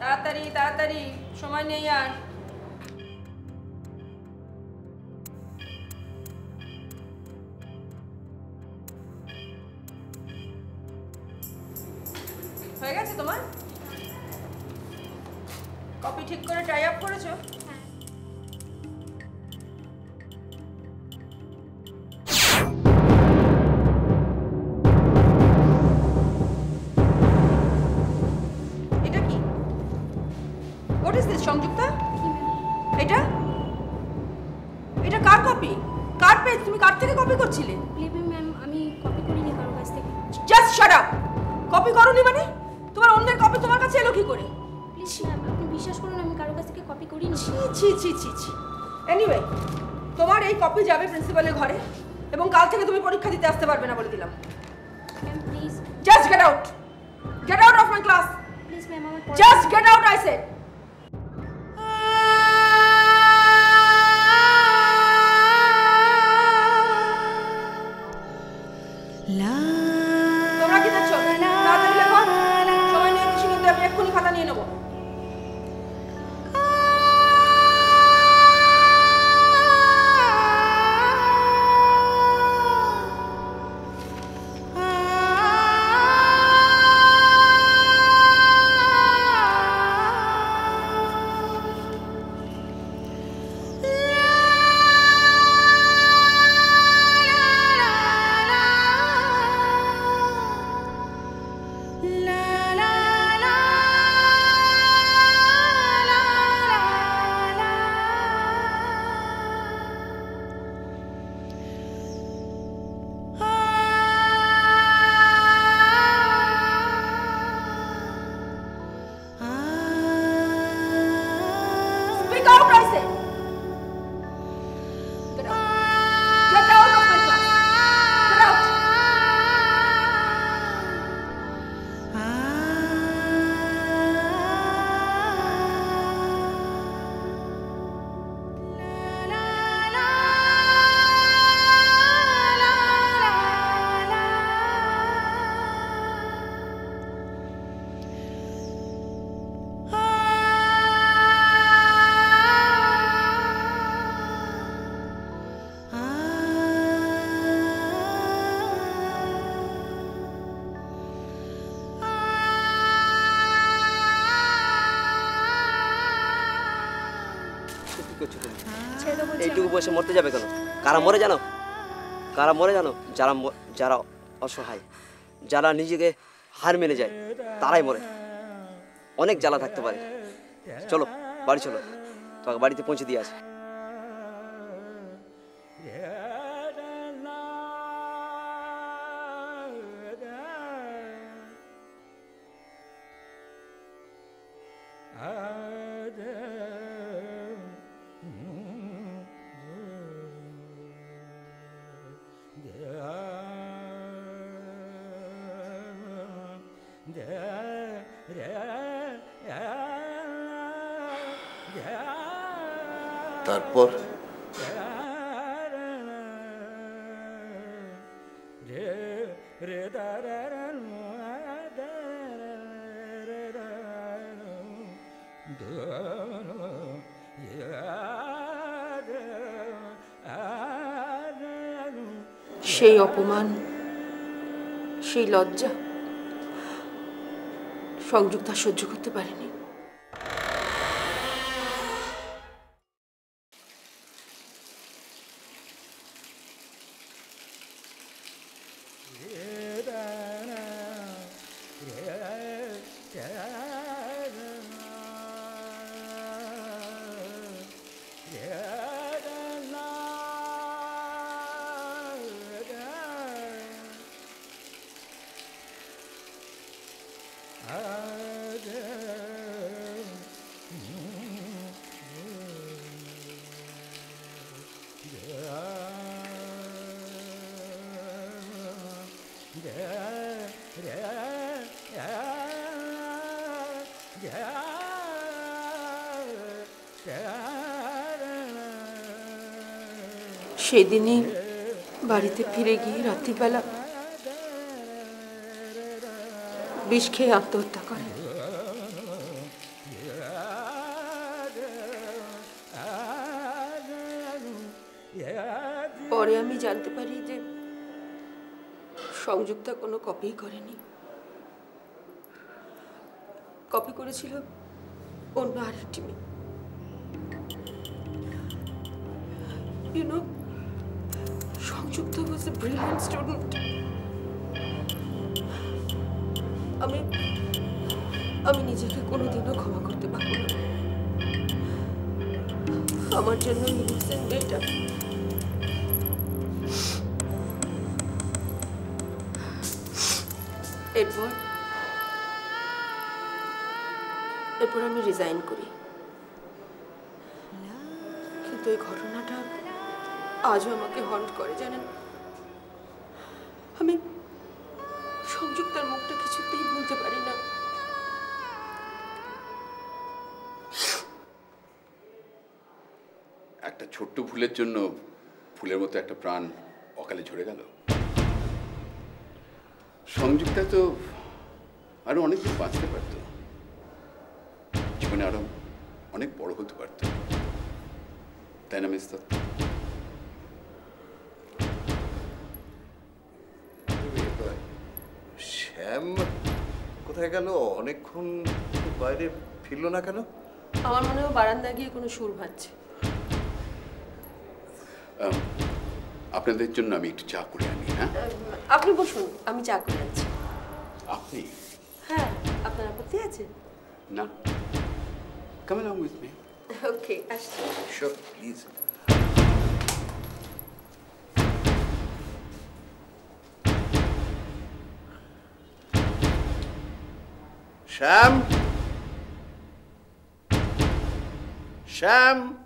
তাড়াতাড়ি তাড়াতাড়ি সময় নেই আর। এইটুকু বসে মরতে যাবে কেন? কারা মরে জানো? কারা মরে জানো? যারা যারা অসহায়, যারা নিজেকে হার মেনে যায়, তারাই মরে। অনেক জ্বালা থাকতে পারে। চলো, বাড়ি চলো। তোমাকে বাড়িতে পৌঁছে দিয়ে আসে। অপমান সেই লজ্জা সংযুক্তা সহ্য করতে পারেনি। সেদিনই বাড়িতে ফিরে গিয়ে রাত্রিবেলা বিষ খেয়ে আত্মহত্যা করে। পরে আমি জানতে পারি যে সংযুক্তা কোনো কপি করেনি। কপি করেছিল অন্য আরেকটি মেয়ে। ব্রিলিয়েন্ট স্টুডেন্ট আমি আমি নিজেকে কোনোদিনও ক্ষমা করতে পারব না। আমার জন্য ইনোসেন্ট মেয়েটা এরপর এরপর আমি রিজাইন করি। কিন্তু এই ঘটনাটা আজও আমাকে হন্ট করে, জানেন? ভুলের জন্য ফুলের মতো একটা প্রাণ অকালে ঝরে গেল। সংযুক্তা তো আরও অনেকদিন বাঁচতে পারত। জীবনে আরও অনেক বড় হতে পারত। তাই না মিস দত্ত শ্যাম কোথায় গেল? অনেকক্ষণ বাইরে ফিরলো না কেন? আমার মনে হয় বারান্দা গিয়ে কোনো সুর ভাচ্ছে আম, আপনাদের জন্য আমি একটু চা করে আনি হ্যাঁ? আপনি বসুন আমি চা করে আনছি। আপনি? হ্যাঁ আপনার আপত্তি আছে? না। কাম along with me. ওকে আসছি। Please. শ্যাম শ্যাম শ্যাম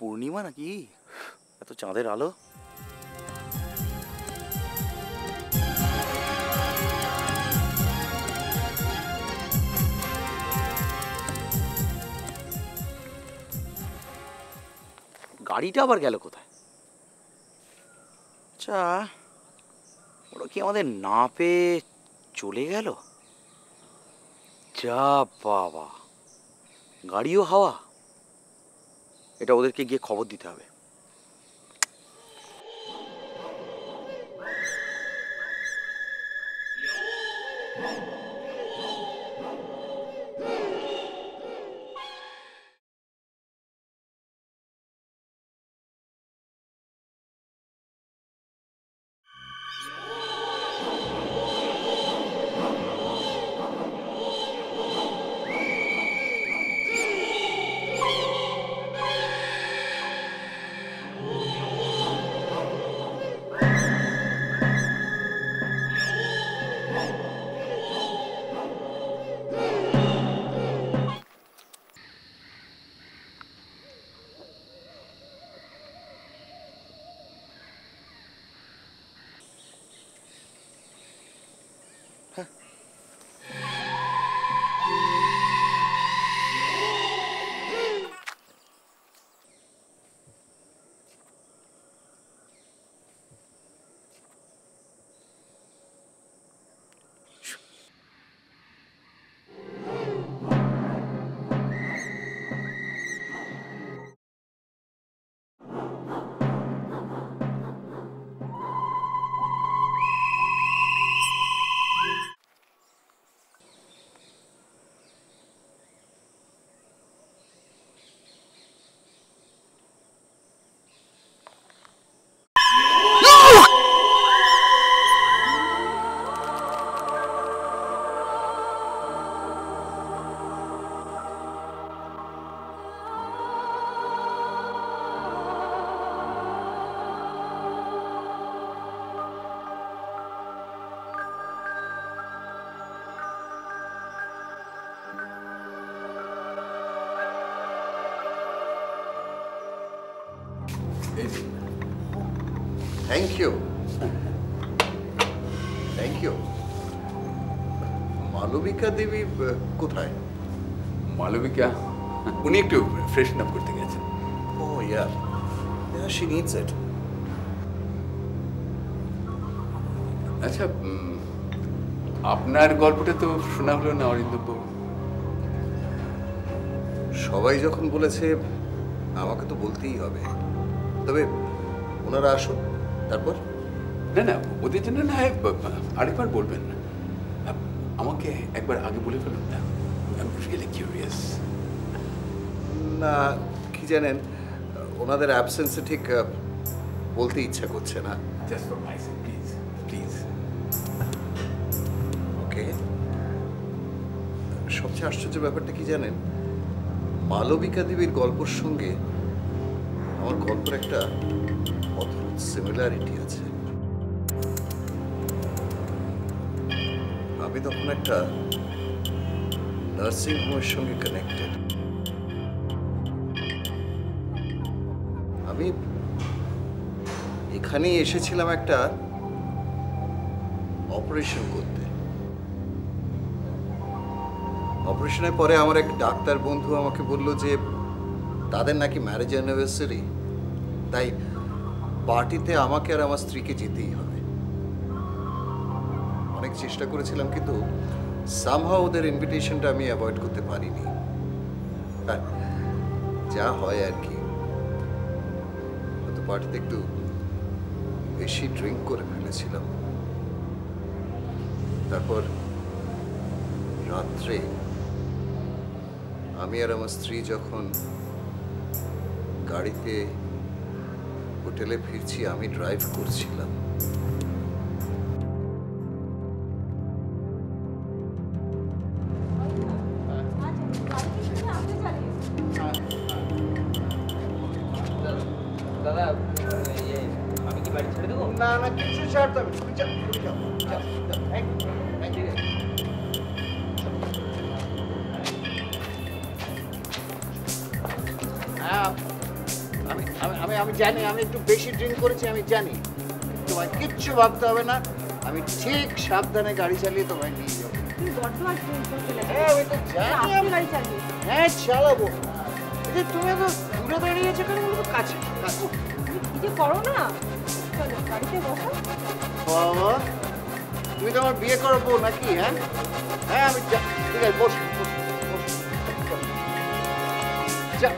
পূর্ণিমা নাকি? এত চাঁদের আলো। গাড়িটা আবার গেল কোথায়? আচ্ছা ওরা কি আমাদের না পেয়ে চলে গেল? যা বাবা। গাড়িও হাওয়া। এটা ওদেরকে গিয়ে খবর দিতে হবে। কোথায়? মালবিকা। উনি একটু ফ্রেশন আপ করতে গেছেন ও ইয়া শি নিডস ইট আচ্ছা আপনার গল্পটা তো শোনা হলো না অরিন্দম বাবু। সবাই যখন বলেছে আমাকে তো বলতেই হবে। তবে ওনারা আসুন তারপর? না না ওদের জন্য না আরেকবার বলবেন আ- আমাকে একবার আগে বলে ফেলুন না। আই এম রিয়েলি কিউরিয়াস না কি জানেন ওনাদের অ্যাবসেন্সে ঠিক বলতে ইচ্ছা করছে না। Just for my please please okay সবচেয়ে আশ্চর্য ব্যাপারটা কি জানেন মালবিকা দেবীর গল্পের সঙ্গে আমার গল্পের একটা অদ্ভুত সিমিলারিটি আছে। তখন একটা নার্সিং হোমের সঙ্গে কানেক্টেড আমি এখানেই এসেছিলাম একটা অপারেশন করতে। অপারেশনের পরে আমার এক ডাক্তার বন্ধু আমাকে বলল যে, তাদের নাকি ম্যারেজ অ্যানিভার্সারি তাই পার্টিতে আমাকে আর আমার স্ত্রীকে যেতেই হবে। চেষ্টা করেছিলাম, কিন্তু সামহাও ওদের ইনভিটেশনটা আমি অ্যাভয়েড করতে পারিনি। যা হয় আর কি। হয়তো পার্টিতে একটু বেশি ড্রিঙ্ক করে ফেলেছিলাম। তারপর রাত্রে আমি আর আমার স্ত্রী যখন গাড়িতে হোটেলে ফিরছি, আমি ড্রাইভ করছিলাম। কিছু ছাড়তে হবে তুমি যাও তুমি যাও আমি আমি আমি আমি জানি আমি একটু বেশি ড্রিঙ্ক করেছি আমি জানি। তোমায় কিচ্ছু ভাবতে হবে না আমি ঠিক সাবধানে গাড়ি চালিয়ে তোমায় নিয়ে যাব। হ্যাঁ, হ্যাঁ চালাবো। তুমি তো দূরে দাঁড়িয়েছো কেন তো? কাছে কাছে। করো না? তুমি তো আমার বিয়ে করব নাকি হ্যাঁ? হ্যাঁ আমি ঠিক আছে, বসো বসো বসো। যা।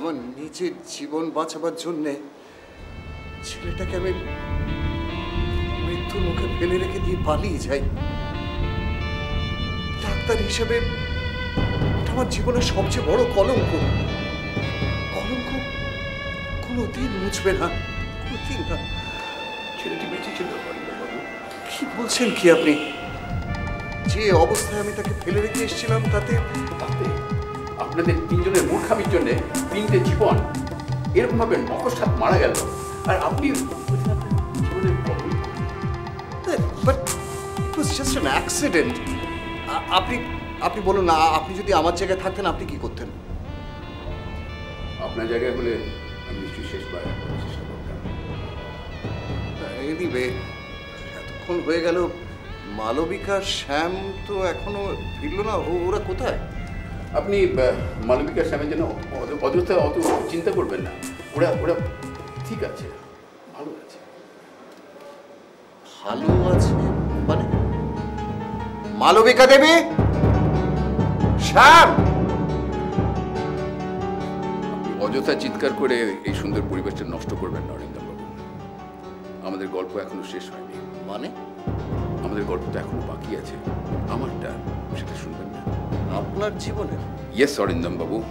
আমার নিজের জীবন বাঁচাবার জন্যে ছেলেটাকে আমি মৃত্যুর মুখে ফেলে রেখে দিয়ে পালিয়ে যাই। ডাক্তার হিসেবে আমার জীবনের সবচেয়ে বড় কলঙ্ক। কলঙ্ক কোনোদিন মুছবে না, কোনোদিন না। ছেলেটি বেঁচে ছিল কি বলছেন কি আপনি? যে অবস্থায় আমি তাকে ফেলে রেখে এসেছিলাম তাতে তাতে আপনাদের তিনজনের মূর্খামির জন্য তিনটে জীবন এরকম ভাবে নকশাত মারা গেল। আর আপনি but it was just an accident আপনি আপনি বলুন না আপনি যদি আমার জায়গায় থাকতেন আপনি কি করতেন? আপনার জায়গায় হলে আমি নিশ্চয়ই শেষবার চেষ্টা করতাম। এতক্ষণ হয়ে গেল। মালবিকা শ্যাম তো এখনও ফিরলো না ওরা কোথায়? আপনি মালবিকা শ্যামের জন্য অযথা অত চিন্তা করবেন না। ওরা ওরা ঠিক আছে ভালো আছে। ভালো আছে মানে? মালবিকা দেবী? শ্যাম অযথা চিৎকার করে এই সুন্দর পরিবেশটা নষ্ট করবেন না অরিন্দম বাবু আমাদের গল্প এখনও শেষ হয়নি। মানে? আমাদের গল্প তো এখনও বাকি আছে। আমারটা সেটা শুনবেন না। আপনার জীবনের? ইয়েস অরিন্দম বাবু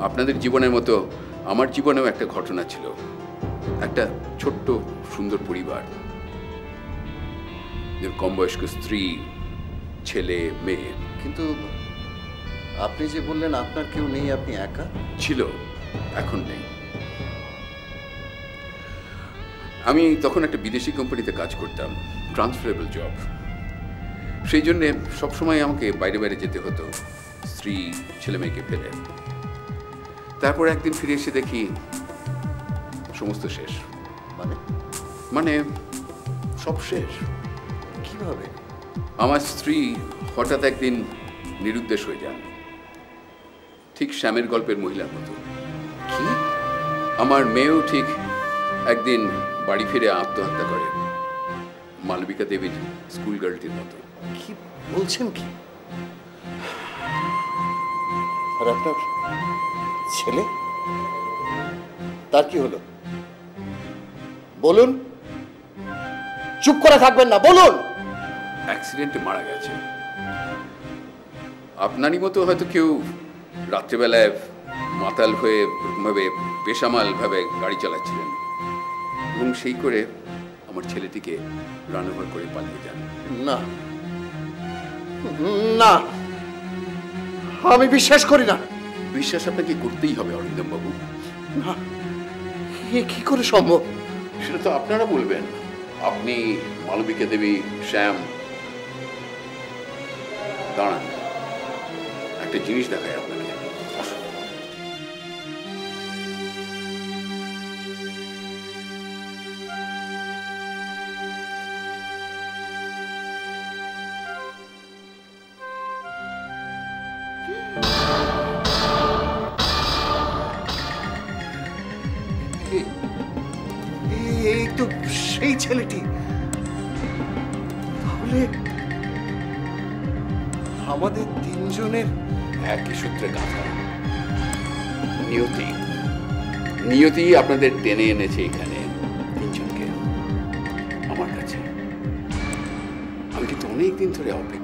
আপনাদের জীবনের মতো আমার জীবনেও একটা ঘটনা ছিল। একটা ছোট্ট সুন্দর পরিবার। কম বয়স্ক স্ত্রী ছেলে মেয়ে। কিন্তু আপনি যে বললেন আপনার কেউ নেই আপনি একা? ছিল এখন নেই। আমি তখন একটা বিদেশি কোম্পানিতে কাজ করতাম ট্রান্সফারেবল জব সেই জন্যে সবসময় আমাকে বাইরে বাইরে যেতে হতো স্ত্রী ছেলে মেয়েকে ফেলে। তারপর একদিন ফিরে এসে দেখি সমস্ত শেষ। মানে? মানে সব শেষ? কীভাবে? আমার স্ত্রী হঠাৎ একদিন নিরুদ্দেশ হয়ে যান। ঠিক শ্যামের গল্পের মহিলার মতো। কি? আমার মেয়েও ঠিক একদিন বাড়ি ফিরে আত্মহত্যা করে। মালবিকা দেবীর স্কুল গার্লটির মতো। কি বলছেন কি? আর আপনার ছেলে? তার কি হলো? বলুন। চুপ করে থাকবেন না বলুন। অ্যাক্সিডেন্টে মারা গেছে। আপনারই মতো হয়তো কেউ রাত্রেবেলায় মাতাল হয়ে ওরকমভাবে বেসামাল ভাবে গাড়ি চালাচ্ছিলেন। এবং সেই করে আমার ছেলেটিকে রান ওভার করে পালিয়ে যান। না। না। আমি বিশ্বাস করি না। বিশ্বাস আপনাকে করতেই হবে অরিন্দম বাবু না এ কি করে সম্ভব? সেটা তো আপনারা বলবেন। আপনি মালবিকা দেবী শ্যাম। দাঁড়ান একটা জিনিস দেখায় আপনাকে। আপনাদের টেনে এনেছে এখানে তিনজনকে আমার কাছে। আমি কিন্তু অনেকদিন ধরে অপেক্ষা